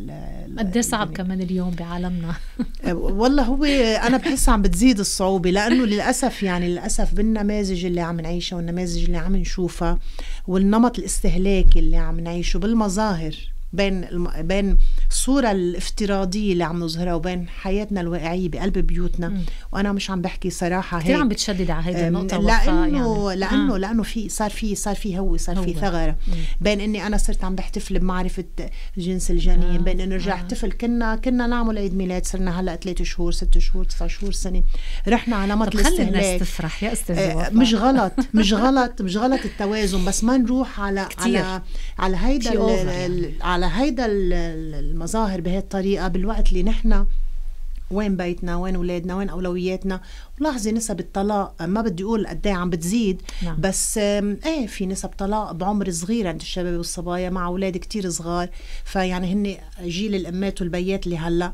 قد إيه صعب كمان اليوم بعالمنا؟ أه، والله هو أنا بحس عم بتزيد الصعوبة لأنه للأسف يعني للأسف بالنماذج اللي عم نعيشها والنماذج اللي عم نشوفها والنمط الاستهلاكي اللي عم نعيشه بالمظاهر. بين الم... بين الصورة الافتراضية اللي عم نظهرها وبين حياتنا الواقعية بقلب بيوتنا م. وأنا مش عم بحكي صراحة كثير عم بتشدد على هيدي النقطة لأنه يعني. لأنه آه. لأنه في صار في صار في هو صار في ثغرة بين إني أنا صرت عم بحتفل بمعرفة جنس الجنين آه. بين إنه رجع آه. احتفل كنا كنا نعمل عيد ميلاد صرنا هلأ ثلاث شهور ست شهور تسع شهور سنة رحنا على نمط الاستهلاك الناس تفرح يا أستاذ آه مش غلط مش غلط مش غلط التوازن بس ما نروح على كتير. على على هيدا. على هيدا المظاهر بهي الطريقة بالوقت اللي نحن وين بيتنا وين اولادنا وين أولوياتنا؟ لاحظي نسب الطلاق ما بدي أقول قد إيه عم بتزيد نعم. بس إيه في نسب طلاق بعمر صغير عند الشباب والصبايا مع أولاد كتير صغار. فيعني هن جيل الأمات والبيات اللي هلأ.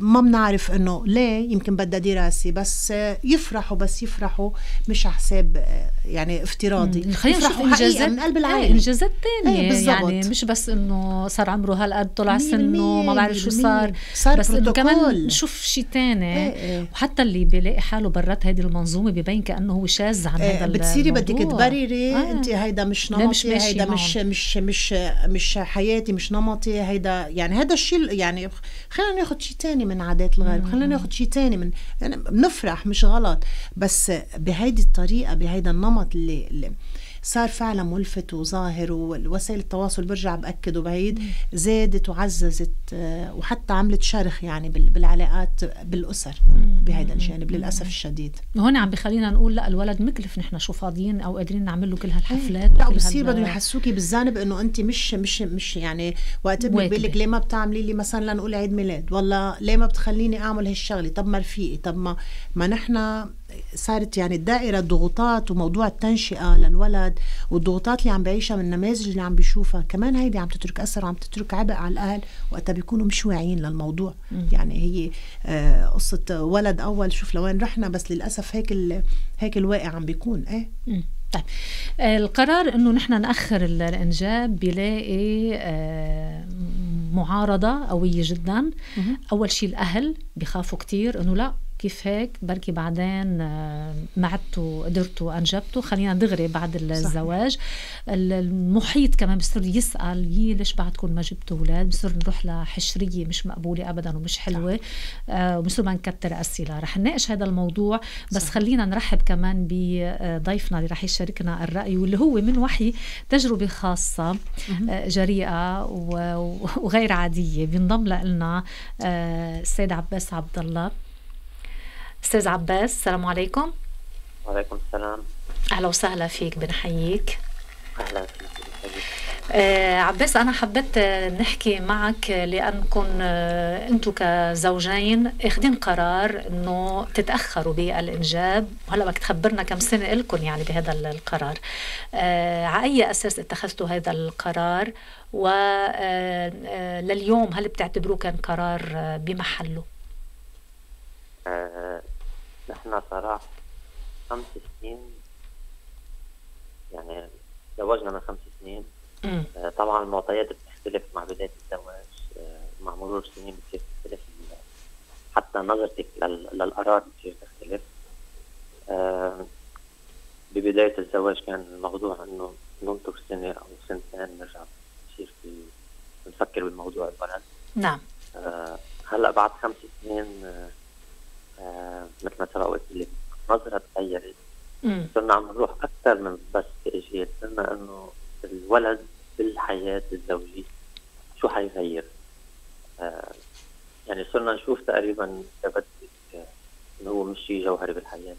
ما بنعرف إنه ليه يمكن بدها دراسة بس يفرحوا بس يفرحوا مش على حساب آه، يعني افتراضي. خلينا نشوف إنجازات من قلب العائله إيه إنجازات ثانية إيه يعني مش بس إنه صار عمره هالقد طلع سنه ما بعرف شو صار. صار بس إنه كمان نشوف شيء ثاني إيه إيه. وحتى اللي بيلاقي حاله برات هيدي المنظومة ببين كأنه هو شاذ عن هذا الموضوع بتصيري بدك تبرري آه. أنت هيدا مش نمطي مش هيدا مش مش مش مش حياتي مش نمطي هيدا يعني هذا الشيء يعني خلينا ناخذ شيء ثاني من عادات الغرب خلينا ناخذ شيء ثاني من يعني بنفرح مش غلط. بس بهيدي الطريقة بهيدا النمط اللي, اللي صار فعلا ملفت وظاهر ووسائل التواصل برجع بأكد وبعيد زادت وعززت آه، وحتى عملت شرخ يعني بالعلاقات بالأسر بهذا الجانب للأسف الشديد. هون عم بخلينا نقول لأ الولد مكلف نحن شو فاضيين أو قادرين نعمل له كل هالحفلات لا وبصير بدهم يحسوكي بالذنب إنه أنت مش مش مش يعني وقت بقول لك ليه ما بتعملي لي مثلا لنقول عيد ميلاد؟ والله ليه ما بتخليني أعمل هالشغلة؟ طب ما رفيقي طب ما ما نحن صارت يعني الدائرة الضغوطات وموضوع التنشئة للولد والضغوطات اللي عم بعيشها من النماذج اللي عم بيشوفها. كمان هيدي عم تترك أثر وعم تترك عبء على الأهل وقتها بيكونوا مش واعيين للموضوع. م. يعني هي آه قصة ولد أول شوف لوين رحنا بس للأسف هيك هيك الواقع عم بيكون. إيه؟ م. طيب. القرار إنه نحن نأخر الإنجاب بيلاقي آه معارضة قوية جدا. أول شيء الأهل بخافوا كثير إنه لا كيف هيك بركي بعدين آه، معدتوا قدرتوا انجبتوا خلينا دغري بعد الزواج. صحيح. المحيط كمان بصير يسأل يي ليش بعدكم ما جبتوا أولاد؟ بصير نروح لحشرية مش مقبولة ابدا ومش حلوة. آه وبصير ما نكتر أسئلة. رح نناقش هذا الموضوع. بس صح. خلينا نرحب كمان بضيفنا اللي رح يشاركنا الرأي واللي هو من وحي تجربة خاصة آه جريئة وغير عادية. بينضم لنا آه السيد عباس عبد الله. أستاذ عباس السلام عليكم. وعليكم السلام. أهلا وسهلا فيك بنحييك. أهلا فيك آه عباس أنا حبيت نحكي معك لأنكم آه أنتم كزوجين اخذين قرار أنه تتأخروا بالإنجاب. وهلا بدك تخبرنا كم سنة لكم يعني بهذا القرار. آه على أي أساس اتخذتوا هذا القرار؟ ولليوم آه، آه، هل بتعتبروه كان قرار بمحله؟ نحن صراحة خمس سنين يعني تزوجنا من خمس سنين. آه طبعا المعطيات بتختلف مع بداية الزواج. آه مع مرور السنين بتصير تختلف. حتى نظرتك للقرار بتصير تختلف. آه ببداية الزواج كان الموضوع إنه ننطر سنة أو سنتين نرجع نصير في نفكر بموضوع الولد نعم. هلأ بعد خمس سنين مثل ما سبق لك نظرة تغيرت صرنا عم نروح أكثر من بس تاجيل صرنا إنه الولد بالحياة الزوجية شو حيغير؟ آه يعني صرنا نشوف تقريبا اذا بدك إنه هو مش شيء جوهري بالحياة.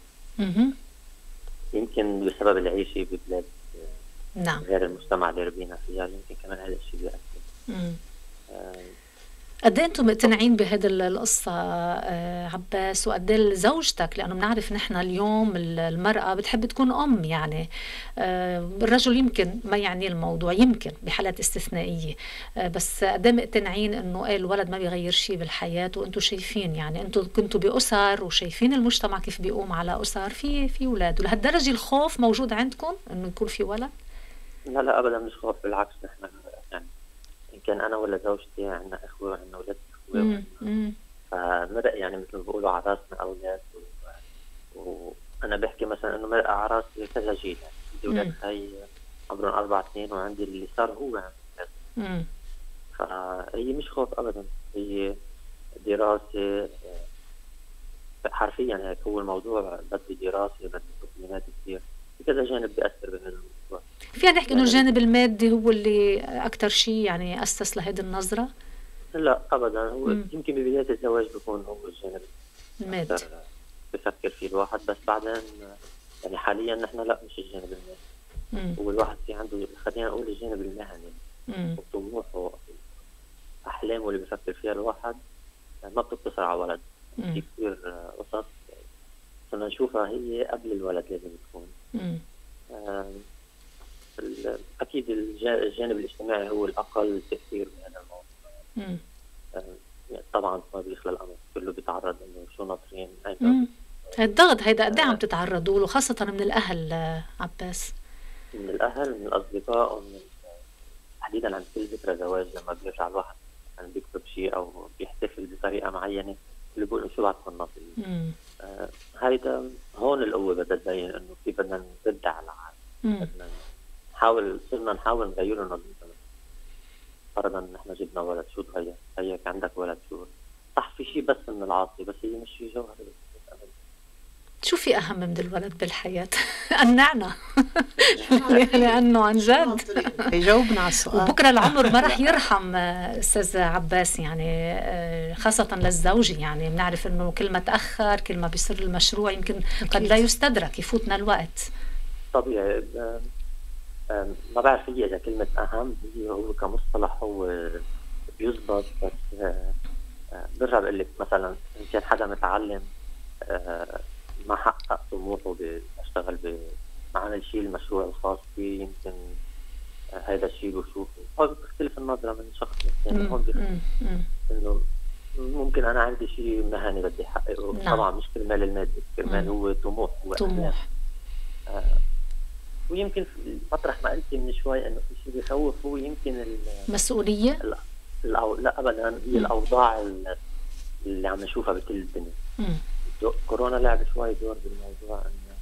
يمكن بسبب العيشة ببلاد نعم. غير المجتمع اللي ربينا فيها يمكن كمان هذا الشيء بيأثر. قد إيه أنتم مقتنعين بهذه القصة آه، عباس؟ وقد إيه زوجتك؟ لأنه بنعرف نحن اليوم المرأة بتحب تكون أم يعني. آه، الرجل يمكن ما يعني الموضوع يمكن بحالات استثنائية. آه، بس قد إيه مقتنعين إنه إيه الولد ما بيغير شيء بالحياة؟ وأنتم شايفين يعني أنتم كنتوا بأسر وشايفين المجتمع كيف بيقوم على أسر في في أولاد. ولهالدرجة الخوف موجود عندكم إنه يكون في ولد؟ لا لا ابدا مش خوف بالعكس نحن كان أنا ولا زوجتي عندنا إخوة وعندنا أولاد إخوة. فمرق يعني مثل ما بيقولوا على راسنا أولاد و... وأنا بحكي مثلا إنه مرق على راسي كذا جيل يعني. عندي أولاد هي عمرهم أربع سنين وعندي اللي صار هو يعني. فهي مش خوف ابدا. هي دراسة حرفيا هيك هو الموضوع. بدي دراسة بدي تقييمات كثير كذا جانب بيأثر بهذا الموضوع. فينا نحكي إنه الجانب المادي هو اللي أكثر شيء يعني أسس لهذه النظرة؟ لا ابدا. هو مم. يمكن ببداية الزواج بيكون هو الجانب المادي. بفكر فيه الواحد بس بعدين يعني حاليا نحن لا مش الجانب المادي. هو الواحد في عنده خلينا نقول الجانب المهني وطموحه احلامه اللي بفكر فيها الواحد ما بتقتصر على ولد. في كثير قصص كنا نشوفها هي قبل الولد لازم تكون. أكيد الجانب الاجتماعي هو الأقل تأثير بهذا الموضوع. يعني طبعا ما بيخلى الأمر كله بيتعرض إنه شو ناطرين الضغط هيدا قد عم تتعرضوا له خاصة من الأهل عباس؟ من الأهل من الأصدقاء ومن تحديدا عن كل ذكرى زواج لما بيرجع الواحد. يعني بيكتب شيء أو بيحتفل بطريقة معينة اللي بيقول شو بعدكم ناطرين. آه هيدا هون القوة بدها تبين إنه كيف بدنا نرد على العالم بدنا نحاول صرنا نحاول نغير نظرتنا فرضا نحن جبنا ولد شو تغير؟ هيك عندك ولد شو؟ صح في شيء بس من العاطفة بس هي مش شيء جوهري شو في أهم من الولد بالحياة؟ قنعنا يعني أنه عن جد. جاوبنا على السؤال. وبكرة العمر ما راح يرحم أستاذ عباس يعني آه، خاصة للزوجه يعني بنعرف إنه كل ما تأخر كل ما بيصير المشروع يمكن قد لا يستدرك يفوتنا الوقت. طبيعي. ما بعرف هي إذا كلمة أهم هي هو كمصطلح هو بيزبط بس آه، آه، برجع بقول لك مثلا يمكن حدا متعلم آه، ما حقق طموحه بيشتغل ما عمل شيء المشروع الخاص فيه يمكن هذا الشيء بشوفه. هو بتختلف النظرة من شخص يعني هون إنه ممكن أنا عندي شيء مهني بدي أحققه. نعم. طبعا مش كرمال المادي كرمال هو طموح هو طموح. آه ويمكن مطرح ما قلتي من شوي إنه في شيء بيخوف هو يمكن المسؤوليه لا, لا ابدا هي الأوضاع اللي عم نشوفها بكل الدنيا كورونا لعب شوي دور بالموضوع إنه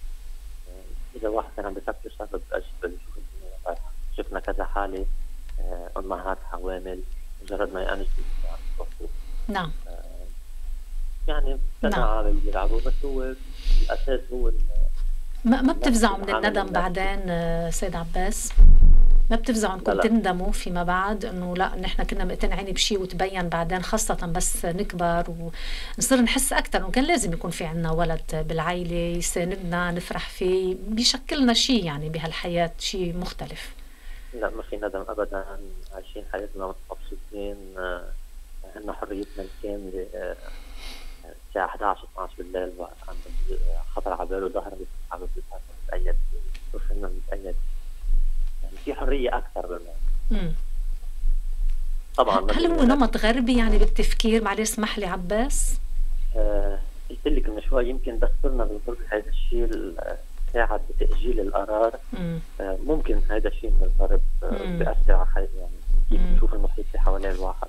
آه، إذا واحد كان عم بفكر صار بده يشوف الدنيا رايحه شفنا كذا حالة آه، أمهات حوامل مجرد ما يأنس نعم. آه، يعني كذا نعم. عامل بيلعبوا بس هو الأساس هو ما ما بتفزعوا من الندم بعدين آه، سيد عباس؟ ما بتفزعوا انكم تندموا فيما بعد انه لا نحن كنا مقتنعين بشيء وتبين بعدين خاصة بس نكبر ونصير نحس أكثر وكان لازم يكون في عنا ولد بالعائله يساندنا نفرح فيه بيشكلنا شيء يعني بهالحياة شيء مختلف. لا ما في ندم ابدا عايشين حياتنا مبسوطين عندنا حريتنا الكاملة الساعة 11 12 بالليل عم خطر على باله ظهر عم بتأيد بشوف إنه بتأيد يعني في حرية أكثر بالموضوع طبعا هل هو نمط غربي يعني بالتفكير؟ معلش اسمح لي عباس؟ آه قلت لك من شوي يمكن بس صرنا هذا الشيء ساعد بتأجيل القرار. آه ممكن هذا الشيء من الغرب آه بيأثر على يعني. كيف بنشوف المحيط اللي حواليه الواحد.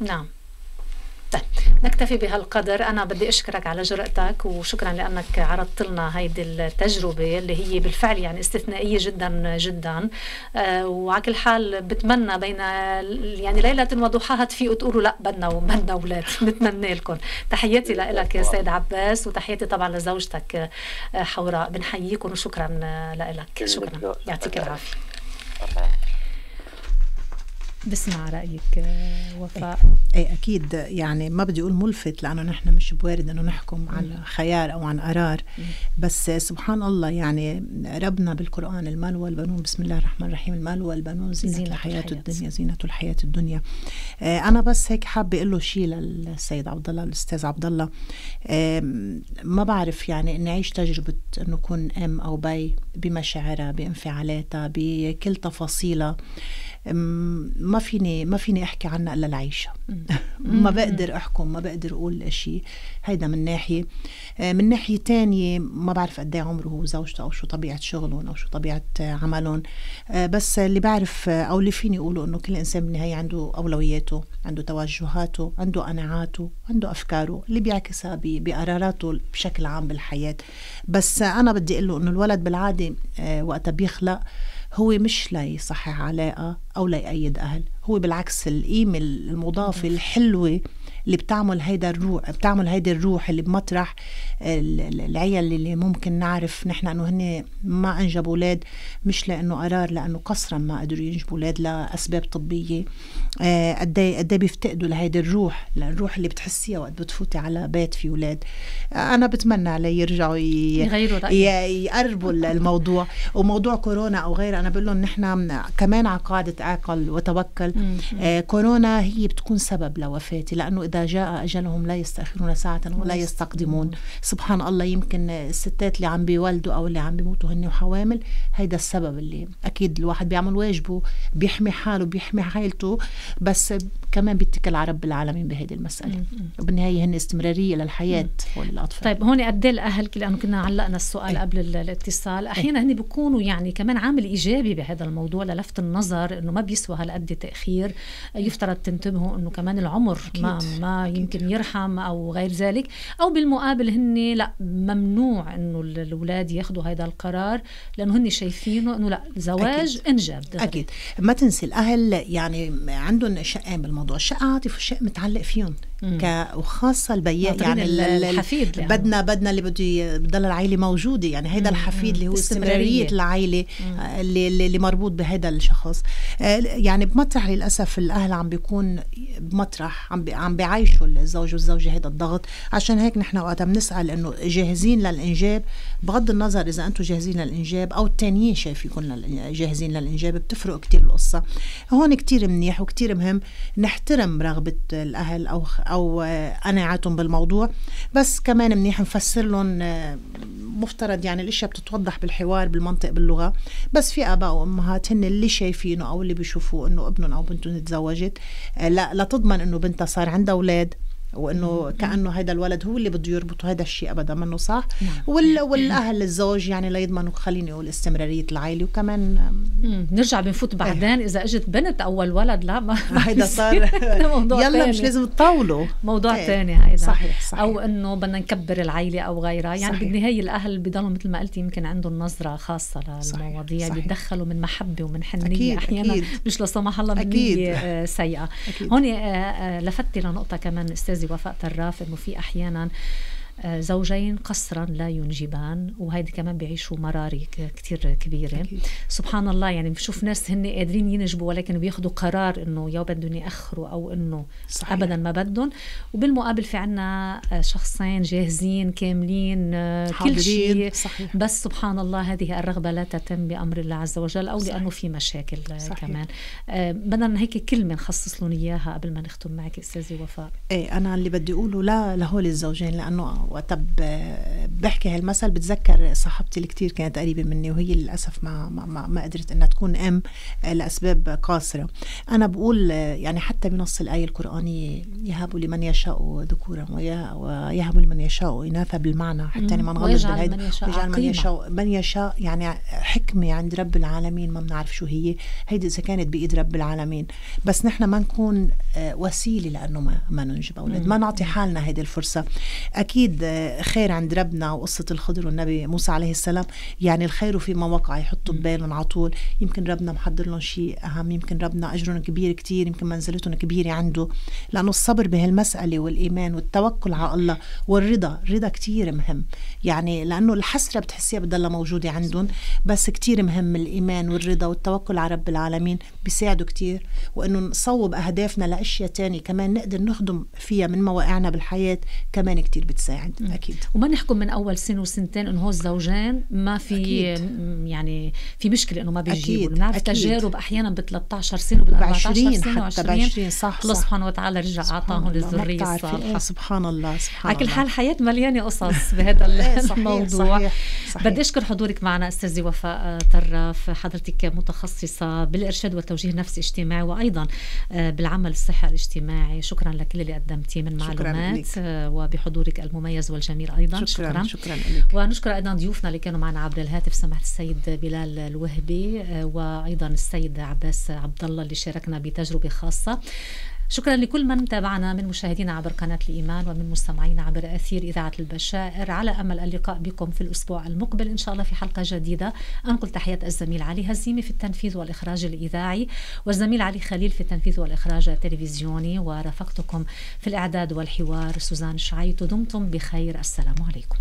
نعم. طيب نكتفي بهالقدر. أنا بدي أشكرك على جرأتك وشكرا لأنك عرضت لنا هيدي التجربة اللي هي بالفعل يعني استثنائية جدا جدا. آه وعلى كل حال بتمنى بين يعني ليلة وضحاها تفيقوا تقولوا لا بدنا بدنا أولاد. نتمنى لكم. تحياتي لك سيد عباس وتحياتي طبعا لزوجتك حوراء. بنحييكم وشكرا لك. شكرا. يعطيك العافية. بسمع رأيك وفاء. اي أكيد يعني ما بدي أقول ملفت لأنه نحن مش بوارد إنه نحكم عن خيار أو عن قرار. بس سبحان الله يعني ربنا بالقرآن المال والبنون بسم الله الرحمن الرحيم المال والبنون زينة, زينة الحياة, الدنيا زينة الحياة الدنيا. أنا بس هيك حابة أقول له شيء للسيد عبد الله الأستاذ عبد الله. ما بعرف يعني إني أعيش تجربة إنه أكون أم أو بي بمشاعرها بانفعالاتها بكل تفاصيلها. ما فيني ما فيني أحكي عنها إلا العيشه ما بقدر أحكم ما بقدر أقول شيء هيدا من ناحية. من ناحية تانية ما بعرف قد إيه عمره هو زوجته أو شو طبيعة شغلهم أو شو طبيعة عملهم. بس اللي بعرف أو اللي فيني أقوله إنه كل إنسان بالنهاية عنده أولوياته عنده توجهاته عنده قناعاته عنده أفكاره اللي بيعكسها بقراراته بشكل عام بالحياة. بس أنا بدي أقول له إنه الولد بالعادة وقتها بيخلق هو مش ليصحح علاقة أو ليأيد أهل. هو بالعكس القيمة المضافة الحلوة اللي بتعمل هيدا الروح بتعمل هيدي الروح اللي بمطرح العيال اللي ممكن نعرف نحن إنه هن ما انجبوا أولاد مش لأنه قرار لأنه قصرا ما قدروا ينجبوا أولاد لأسباب طبية. قد إيه قد بيفتقدوا لهيدي الروح الروح اللي بتحسيها وقت بتفوتي على بيت في أولاد. أنا بتمنى عليه يرجعوا يغيروا يقربوا الموضوع. وموضوع كورونا أو غيره أنا بقول لهم نحن كمان على قاعدة اعقل وتوكل. آه كورونا هي بتكون سبب لوفاتي لأنه إذا جاء أجلهم لا يستأخرون ساعة ولا يستقدمون. سبحان الله يمكن الستات اللي عم بيولدوا أو اللي عم بيموتوا هن وحوامل هيدا السبب اللي أكيد الواحد بيعمل واجبه بيحمي حاله بيحمي عائلته بس كمان بيتكل على رب العالمين بهيدي المسألة. وبالنهايه هن استمرارية للحياة وللاطفال طيب هون قد إيه الأهل لأنه كنا علقنا السؤال أي. قبل الاتصال. أحيانا هن بيكونوا يعني كمان عامل إيجابي بهذا الموضوع للفت النظر إنه ما بيسوى هالقد تأخير. يفترض تنتبهوا إنه كمان العمر أكيد. ما ما. يمكن يرحم أو غير ذلك أو بالمقابل هن لا ممنوع إنه الأولاد يأخذوا هذا القرار لأنه هن شايفينه إنه لا زواج أكيد. إنجاب دغري. أكيد ما تنسي الأهل يعني عندهم شقين بالموضوع الشق عاطفي والشق متعلق فيهم ك وخاصة البياء يعني الحفيد يعني. بدنا بدنا اللي بده يضل العائلة موجودة يعني هيدا الحفيد اللي هو استمرارية العائلة اللي اللي مربوط بهذا الشخص. يعني بمطرح للأسف الأهل عم بيكون بمطرح عم بي عم بيعيشوا الزوج والزوجة هذا الضغط. عشان هيك نحن وقتها بنسأل إنه جاهزين للإنجاب؟ بغض النظر إذا أنتم جاهزين للإنجاب أو التانيين شايفينكم جاهزين للإنجاب بتفرق كتير القصة. هون كتير منيح وكتير مهم نحترم رغبة الأهل أو أو قناعاتهم بالموضوع. بس كمان منيح نفسر لهم مفترض يعني الأشياء بتتوضح بالحوار بالمنطق باللغة. بس في آباء وأمهات هن اللي شايفينه أو اللي بيشوفوه إنه ابنهم أو بنتهم تزوجت لا لتضمن إنه بنتها صار عندها أولاد. وإنه كأنه هذا الولد هو اللي بده يربطه هذا الشيء ابدا منه صح؟ نعم. وال والأهل الزوج يعني ليضمنوا خليني أقول استمرارية العائلة وكمان نرجع بنفوت بعدين. إذا إجت بنت أول ولد لا ما هيدا صار يلا تاني. مش لازم تطولوا موضوع إيه. ثاني هيدا. صحيح صحيح. أو إنه بدنا نكبر العائلة أو غيرها. يعني صحيح. بالنهاية الأهل بضلوا مثل ما قلتي يمكن عندهم نظرة خاصة للمواضيع بيتدخلوا من محبة ومن حنية أحيانا مش لا سمح الله من نية سيئة. هون لفتي لنقطة كمان استاذي وفاء طراف انه في أحيانا زوجين قصرا لا ينجبان وهيدي كمان بيعيشوا مراري كتير كبيرة أكيد. سبحان الله يعني بشوف ناس هن قادرين ينجبوا ولكن بياخذوا قرار إنه يا بدهم يأخروا أو إنه صحيح. ابدا ما بدهم وبالمقابل في عنا آه، شخصين جاهزين كاملين آه، كل شيء صحيح. بس سبحان الله هذه الرغبة لا تتم بأمر الله عز وجل أو صحيح. لأنه في مشاكل صحيح. كمان بدنا هيك كلمة نخصص لهم إياها قبل ما نختم معك أستاذي وفاء إيه أنا اللي بدي أقوله لا لهول الزوجين لأنه وقت بحكي هالمثل بتذكر صاحبتي اللي كتير كانت قريبة مني وهي للأسف ما, ما, ما قدرت إنها تكون أم لأسباب قاصرة. أنا بقول يعني حتى بنص الآية القرآنية يهب لمن يشاء ذكورا ويهب لمن يشاء إناثا بالمعنى حتى يعني ما نغلط يشاء ويجعل من يشاء من يشاء يعني حكمة عند رب العالمين ما بنعرف شو هي. هيدي إذا كانت بإيد رب العالمين. بس نحن ما نكون آه، وسيلة لأنه ما, ما ننجب أولاد. ما نعطي حالنا هيدي الفرصة. أكيد آه، خير عند ربنا وقصة الخضر والنبي موسى عليه السلام. يعني الخير فيما وقع يحطوا ببالهم على طول. يمكن ربنا محضر لهم شيء أهم. يمكن ربنا أجرهم كبير كتير. يمكن منزلتهم كبيرة عنده. لأنه الصبر بهالمسألة والإيمان والتوكل على الله والرضا الرضا كتير مهم. يعني لأنه الحسرة بتحسيها بتضلها موجودة عندهم. بس كتير مهم الإيمان والرضا والتوكل على رب العالمين. بيساعدوا كتير. وإنه نصوب أهدافنا لأشياء تانية كمان نقدر نخدم فيها من مواقعنا بالحياة كمان كتير بتساعد. م. أكيد. وما نحكم من أول سنة وسنتين إنه هو الزوجين ما في أكيد. يعني في مشكلة إنه ما بيجيبوا. بنعرف تجارب أحيانا ب 13 سنة وب 14 سنة حتى ب 20 صح الله سبحانه وتعالى رجع أعطاهم الذرية الصالحة. سبحان الله سبحان على كل حال حياة مليانة قصص بهذا الموضوع. صحيح. صحيح. بدي أشكر حضورك معنا أستاذي وفاء طرف حضرتك متخصصة بالإرشاد والتوجيه النفسي اجتماعي وأيضا آه، بالعمل الصحي الاجتماعي. شكرا لكل اللي قدمتيه من معلومات آه، وبحضورك المميز والجميل أيضا. شكرا شكرا, شكرا لك. ونشكر أيضا ضيوفنا اللي كانوا معنا عبر الهاتف سماحة السيد بلال الوهبي آه، وأيضا السيد عباس عبد الله اللي شاركنا بتجربة خاصة. شكرا لكل من تابعنا من مشاهدينا عبر قناة الإيمان ومن مستمعينا عبر أثير إذاعة البشائر. على أمل اللقاء بكم في الأسبوع المقبل إن شاء الله في حلقة جديدة. أنقل تحيات الزميل علي هزيمي في التنفيذ والإخراج الإذاعي والزميل علي خليل في التنفيذ والإخراج التلفزيوني. ورافقتكم في الإعداد والحوار سوزان شعيت دمتم بخير. السلام عليكم.